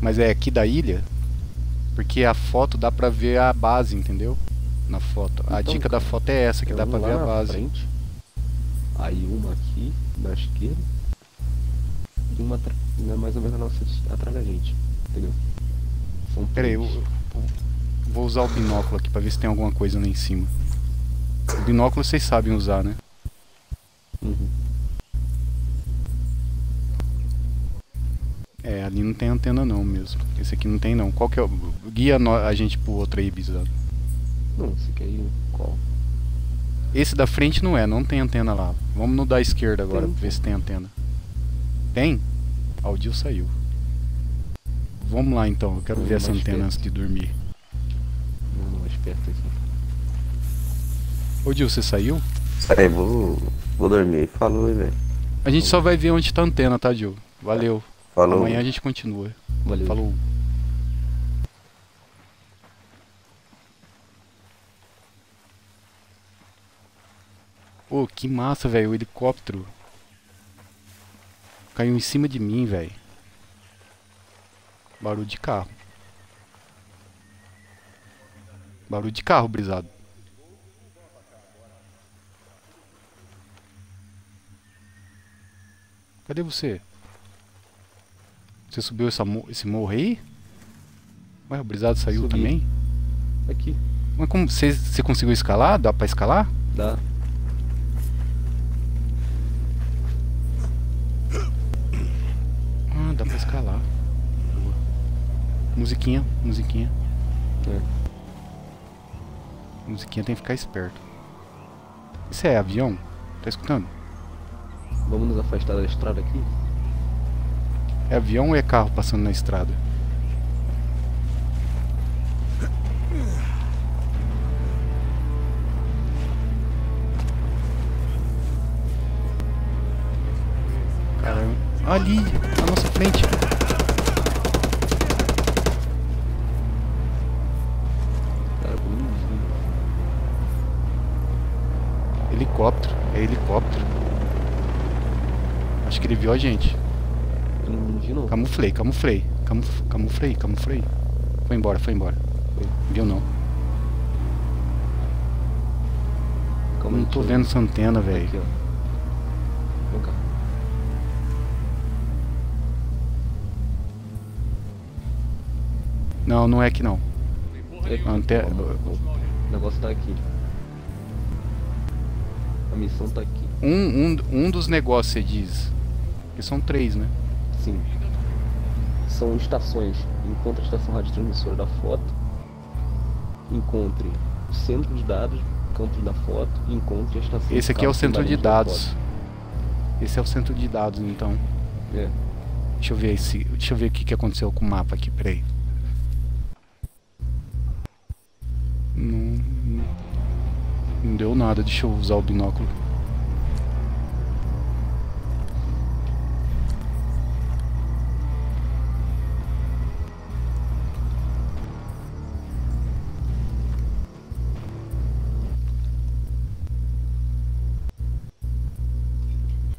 [SPEAKER 1] Mas é aqui da ilha? Porque a foto dá pra ver a base, entendeu? Na foto. A
[SPEAKER 4] Então,
[SPEAKER 1] dica da
[SPEAKER 4] cara,
[SPEAKER 1] foto é essa, que dá
[SPEAKER 4] um
[SPEAKER 1] pra ver a base.
[SPEAKER 4] Frente. Aí uma aqui, na esquerda. E uma né, mais ou menos nossa, atrás da gente. Entendeu? São
[SPEAKER 1] Pera aí, eu, eu vou usar o binóculo aqui pra ver se tem alguma coisa lá em cima. O binóculo vocês sabem usar, né?
[SPEAKER 4] Uhum.
[SPEAKER 1] É, ali não tem antena não mesmo. Esse aqui não tem não. Qual que é o... Guia a gente pro outro aí, Bizarro.
[SPEAKER 4] Não, esse aqui aí, qual?
[SPEAKER 1] Esse da frente não é, não tem antena lá. Vamos no da esquerda agora,
[SPEAKER 4] Tem.
[SPEAKER 1] pra ver se tem antena. Tem? O Dio saiu. Vamos lá então, eu quero
[SPEAKER 4] Vamos
[SPEAKER 1] ver essa antena
[SPEAKER 4] perto.
[SPEAKER 1] antes de dormir.
[SPEAKER 4] Não, mais perto aqui.
[SPEAKER 1] Ô Dio, você saiu?
[SPEAKER 3] Aí, vou, vou dormir. Falou, velho.
[SPEAKER 1] A gente só vai ver onde tá a antena, tá, Dio? Valeu.
[SPEAKER 3] Falou.
[SPEAKER 1] Amanhã a gente continua.
[SPEAKER 4] Valeu.
[SPEAKER 1] Falou. Pô, que massa, velho, o helicóptero. Caiu em cima de mim, velho. Barulho de carro. Barulho de carro, brisado. Cadê você? Você subiu essa esse morro aí? Ué, o brisado saiu
[SPEAKER 4] Subi.
[SPEAKER 1] também?
[SPEAKER 4] Aqui,
[SPEAKER 1] Mas como você, você conseguiu escalar? Dá pra escalar?
[SPEAKER 4] dá.
[SPEAKER 1] Ah, dá pra escalar. Musiquinha, musiquinha.
[SPEAKER 4] É.
[SPEAKER 1] Musiquinha tem que ficar esperto. Isso é avião? Tá escutando?
[SPEAKER 4] Vamos nos afastar da estrada aqui?
[SPEAKER 1] É avião ou é carro passando na estrada? Caramba. Ali, na nossa frente. Helicóptero, é helicóptero. Acho que ele viu a gente.
[SPEAKER 4] Eu não vi não.
[SPEAKER 1] Camuflei, camuflei. Camuf camuflei, camuflei. Foi embora, foi embora. Viu não?
[SPEAKER 4] Calma
[SPEAKER 1] Não tô vendo essa antena, velho.
[SPEAKER 4] Aqui, ó. Vem cá.
[SPEAKER 1] Não, não é que não.
[SPEAKER 4] É aqui.
[SPEAKER 1] Ante-
[SPEAKER 4] O negócio tá aqui. A missão tá aqui.
[SPEAKER 1] Um, um, um dos negócios, você diz. Que são três, né?
[SPEAKER 4] Sim. São estações. Encontre a estação radiotransmissora da foto. Encontre o centro de dados, campo da foto. E encontre a estação
[SPEAKER 1] Esse aqui é o centro de dados. Esse é o centro de dados, então.
[SPEAKER 4] É.
[SPEAKER 1] Deixa eu ver esse. Deixa eu ver o que, que aconteceu com o mapa aqui, peraí. Não deu nada, deixa eu usar o binóculo.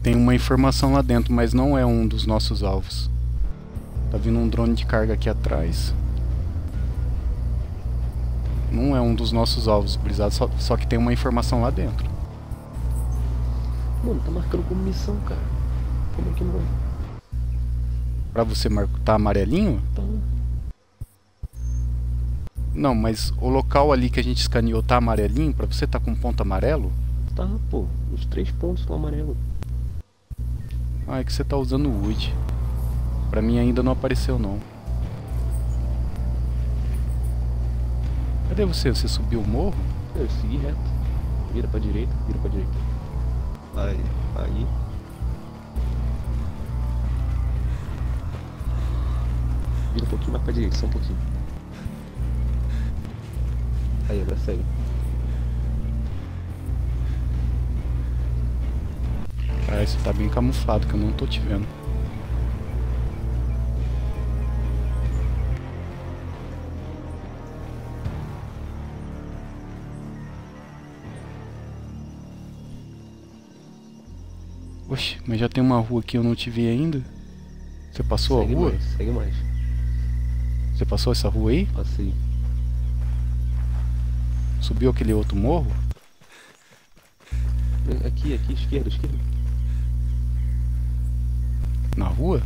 [SPEAKER 1] Tem uma informação lá dentro, mas não é um dos nossos alvos. Tá vindo um drone de carga aqui atrás. Não é um dos nossos alvos, brisado, só, só que tem uma informação lá dentro.
[SPEAKER 4] Mano, tá marcando como missão, cara. Como é que não?
[SPEAKER 1] Pra você mar- tá amarelinho?
[SPEAKER 4] Tá.
[SPEAKER 1] Não, mas o local ali que a gente escaneou tá amarelinho? Pra você tá com ponto amarelo?
[SPEAKER 4] Tá, pô. Os três pontos estão amarelo.
[SPEAKER 1] Ah, é que você tá usando o Wood. Pra mim ainda não apareceu não. Cadê você? Você subiu o morro?
[SPEAKER 4] Eu segui reto. Vira pra direita, vira pra direita. Aí, aí. Vira um pouquinho mais pra direita, só um pouquinho. Aí, agora segue.
[SPEAKER 1] Ah, você tá bem camuflado que eu não tô te vendo. Mas já tem uma rua que eu não te vi ainda? Você passou
[SPEAKER 4] segue
[SPEAKER 1] a rua?
[SPEAKER 4] mais, segue mais.
[SPEAKER 1] Você passou essa rua aí?
[SPEAKER 4] Passei.
[SPEAKER 1] Subiu aquele outro morro?
[SPEAKER 4] Aqui, aqui, esquerda, esquerda.
[SPEAKER 1] Na rua?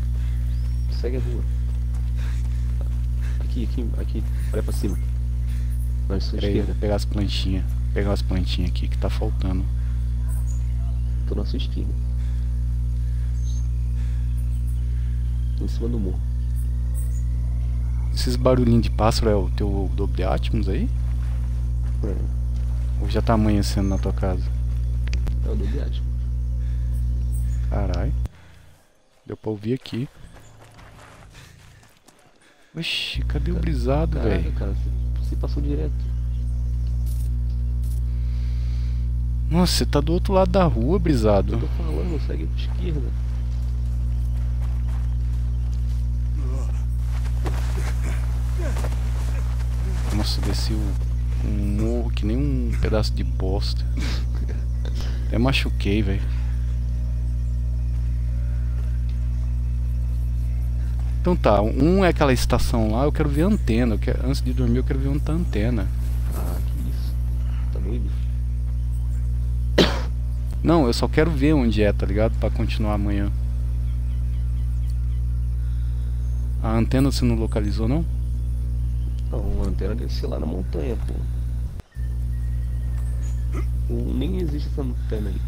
[SPEAKER 4] Segue a rua. Aqui, aqui, aqui. Olha pra cima.
[SPEAKER 1] Peraí, vou
[SPEAKER 4] esquerda.
[SPEAKER 1] pegar as plantinhas. Pegar as plantinhas aqui que tá faltando.
[SPEAKER 4] Tô na sua esquerda. Em cima do morro.
[SPEAKER 1] Esses barulhinhos de pássaro é o teu Dolby Atmos aí?
[SPEAKER 4] É,
[SPEAKER 1] Ou já tá amanhecendo na tua casa?
[SPEAKER 4] é o do viagem.
[SPEAKER 1] Caralho. Deu pra ouvir aqui. Oxi, cadê o brisado, velho?
[SPEAKER 4] cara, você, passou direto.
[SPEAKER 1] Nossa, você tá do outro lado da rua,
[SPEAKER 4] Eu
[SPEAKER 1] brisado.
[SPEAKER 4] tô falando, segue pra esquerda.
[SPEAKER 1] Nossa, desci um morro que nem um pedaço de bosta. Até machuquei, velho. Então tá, um é aquela estação lá, eu quero ver a antena. quero- antes de dormir eu quero ver onde tá a antena.
[SPEAKER 4] Ah, que isso. Tá doido?
[SPEAKER 1] Não, eu só quero ver onde é, tá ligado? Pra continuar amanhã. A antena você não localizou não?
[SPEAKER 4] Não, a antena deve ser lá na montanha, pô. Ou Nem existe essa antena ali.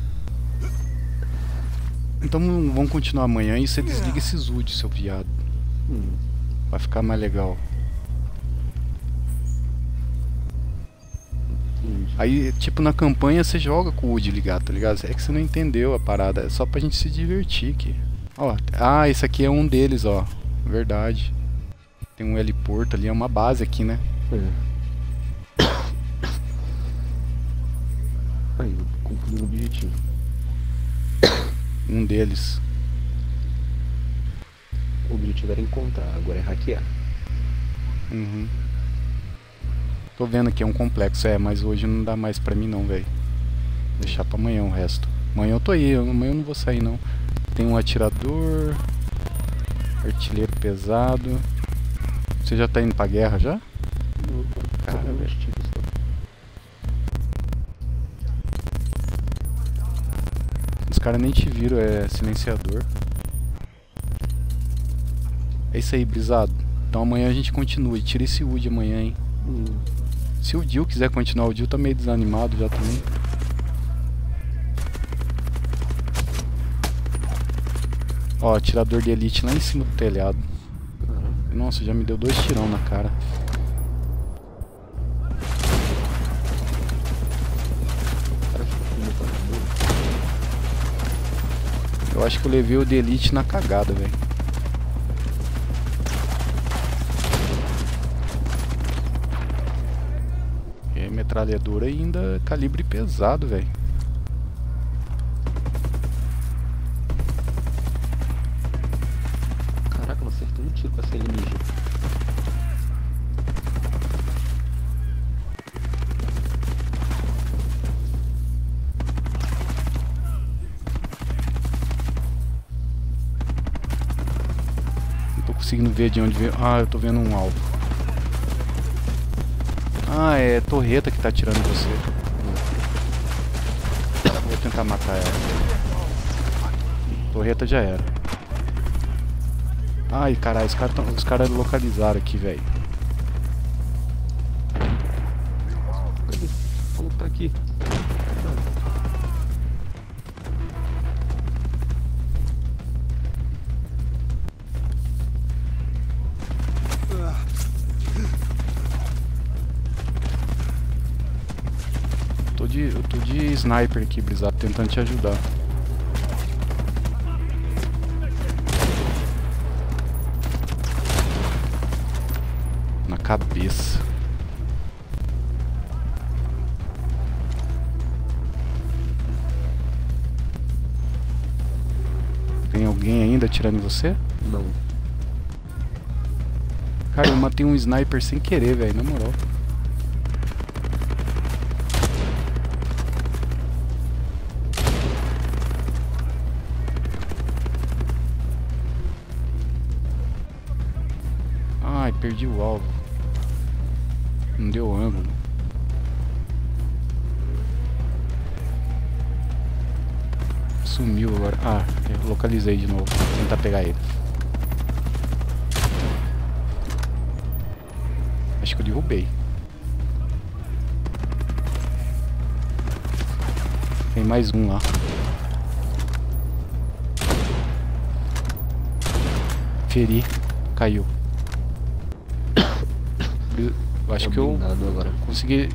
[SPEAKER 1] Então vamos continuar amanhã e você desliga esses UD, seu viado.
[SPEAKER 4] Hum,
[SPEAKER 1] Vai ficar mais legal.
[SPEAKER 4] entendi.
[SPEAKER 1] Aí, tipo, na campanha você joga com o UD ligado, tá ligado? É que você não entendeu a parada, é só pra gente se divertir aqui. Ó, ah, esse aqui é um deles, ó. Verdade. Tem um heliporto ali, é uma base aqui, né?
[SPEAKER 4] É. Aí, concluí o objetivo.
[SPEAKER 1] Um deles.
[SPEAKER 4] O objetivo era encontrar, agora é hackear.
[SPEAKER 1] Uhum. Tô vendo que é um complexo, é, mas hoje não dá mais pra mim não, velho. Deixar pra amanhã o resto. Amanhã eu tô aí, amanhã eu não vou sair não. Tem um atirador. Artilheiro pesado. Você já tá indo pra guerra já?
[SPEAKER 4] Cara.
[SPEAKER 1] Os caras nem te viram, é silenciador. É isso aí, brisado. Então amanhã a gente continua. E tira esse UD amanhã, hein?
[SPEAKER 4] Hum,
[SPEAKER 1] Se o Dil quiser continuar, o Dil tá meio desanimado já também. Ó, atirador de elite lá em cima do telhado. Nossa, já me deu dois tirão na cara. Eu acho que eu levei o de elite na cagada, velho. É metralhadora e ainda calibre pesado, velho. Ver de onde veio. Ah, eu tô vendo um alvo. Ah, é torreta que tá atirando você. Vou tentar matar ela. Torreta já era. Ai, caralho, os caras cara localizaram aqui, velho. Sniper aqui, brisado, tentando te ajudar. Na cabeça. Tem alguém ainda atirando em você?
[SPEAKER 4] Não.
[SPEAKER 1] Cara, eu matei um sniper sem querer, velho, na moral. Perdi o alvo. Não deu ângulo. sumiu agora. Ah, eu localizei de novo. Vou tentar pegar ele. Acho que eu derrubei. Tem mais um lá. Feri. Caiu. Eu acho
[SPEAKER 4] É
[SPEAKER 1] que eu
[SPEAKER 4] agora.
[SPEAKER 1] consegui,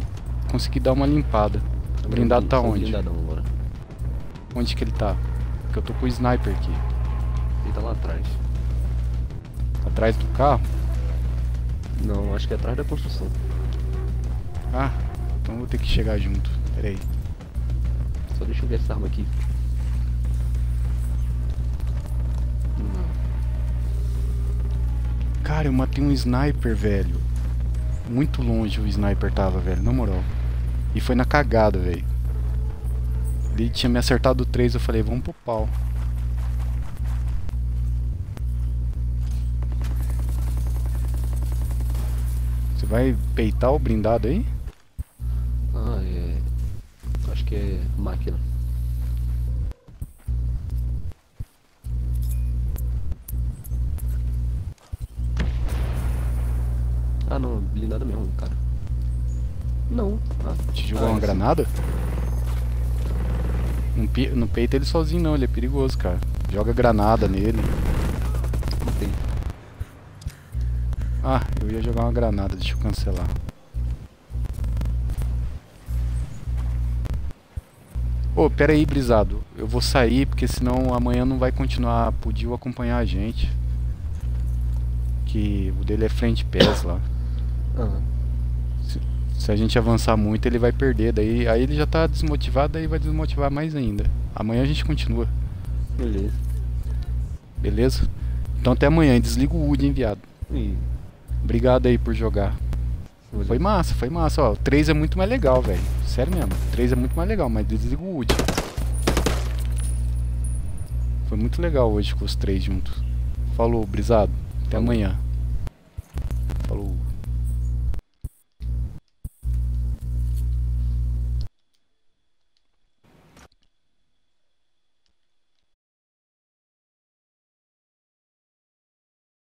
[SPEAKER 1] consegui dar uma limpada. O blindado tá onde? Onde que ele tá? Porque eu tô com o sniper aqui.
[SPEAKER 4] Ele tá lá atrás.
[SPEAKER 1] Atrás do carro?
[SPEAKER 4] Não, acho que é atrás da construção.
[SPEAKER 1] Ah, então vou ter que chegar junto. Pera aí.
[SPEAKER 4] Só deixa eu ver essa arma aqui. Não.
[SPEAKER 1] Cara, eu matei um sniper, velho. Muito longe o sniper tava, velho, na moral. E foi na cagada, velho. Ele tinha me acertado três, eu falei, vamos pro pau. Você vai peitar o blindado aí? Granada? Não, não peita ele sozinho não, ele é perigoso, cara. Joga granada nele. Ah, eu ia jogar uma granada, deixa eu cancelar. Ô, pera aí, brisado. Eu vou sair porque senão amanhã não vai continuar. Podia acompanhar a gente. Que o dele é frente pés lá.
[SPEAKER 4] Ah,
[SPEAKER 1] Se a gente avançar muito, ele vai perder. Daí aí ele já tá desmotivado, daí vai desmotivar mais ainda. Amanhã a gente continua,
[SPEAKER 4] beleza.
[SPEAKER 1] beleza? Então até amanhã. Desliga o Wood, enviado. Obrigado aí por jogar. Foi massa, foi massa. Ó, o 3 é muito mais legal, velho. Sério mesmo. O 3 é muito mais legal, mas desliga o último. Foi muito legal hoje com os três juntos. Falou, brisado. Até
[SPEAKER 4] Falou.
[SPEAKER 1] amanhã.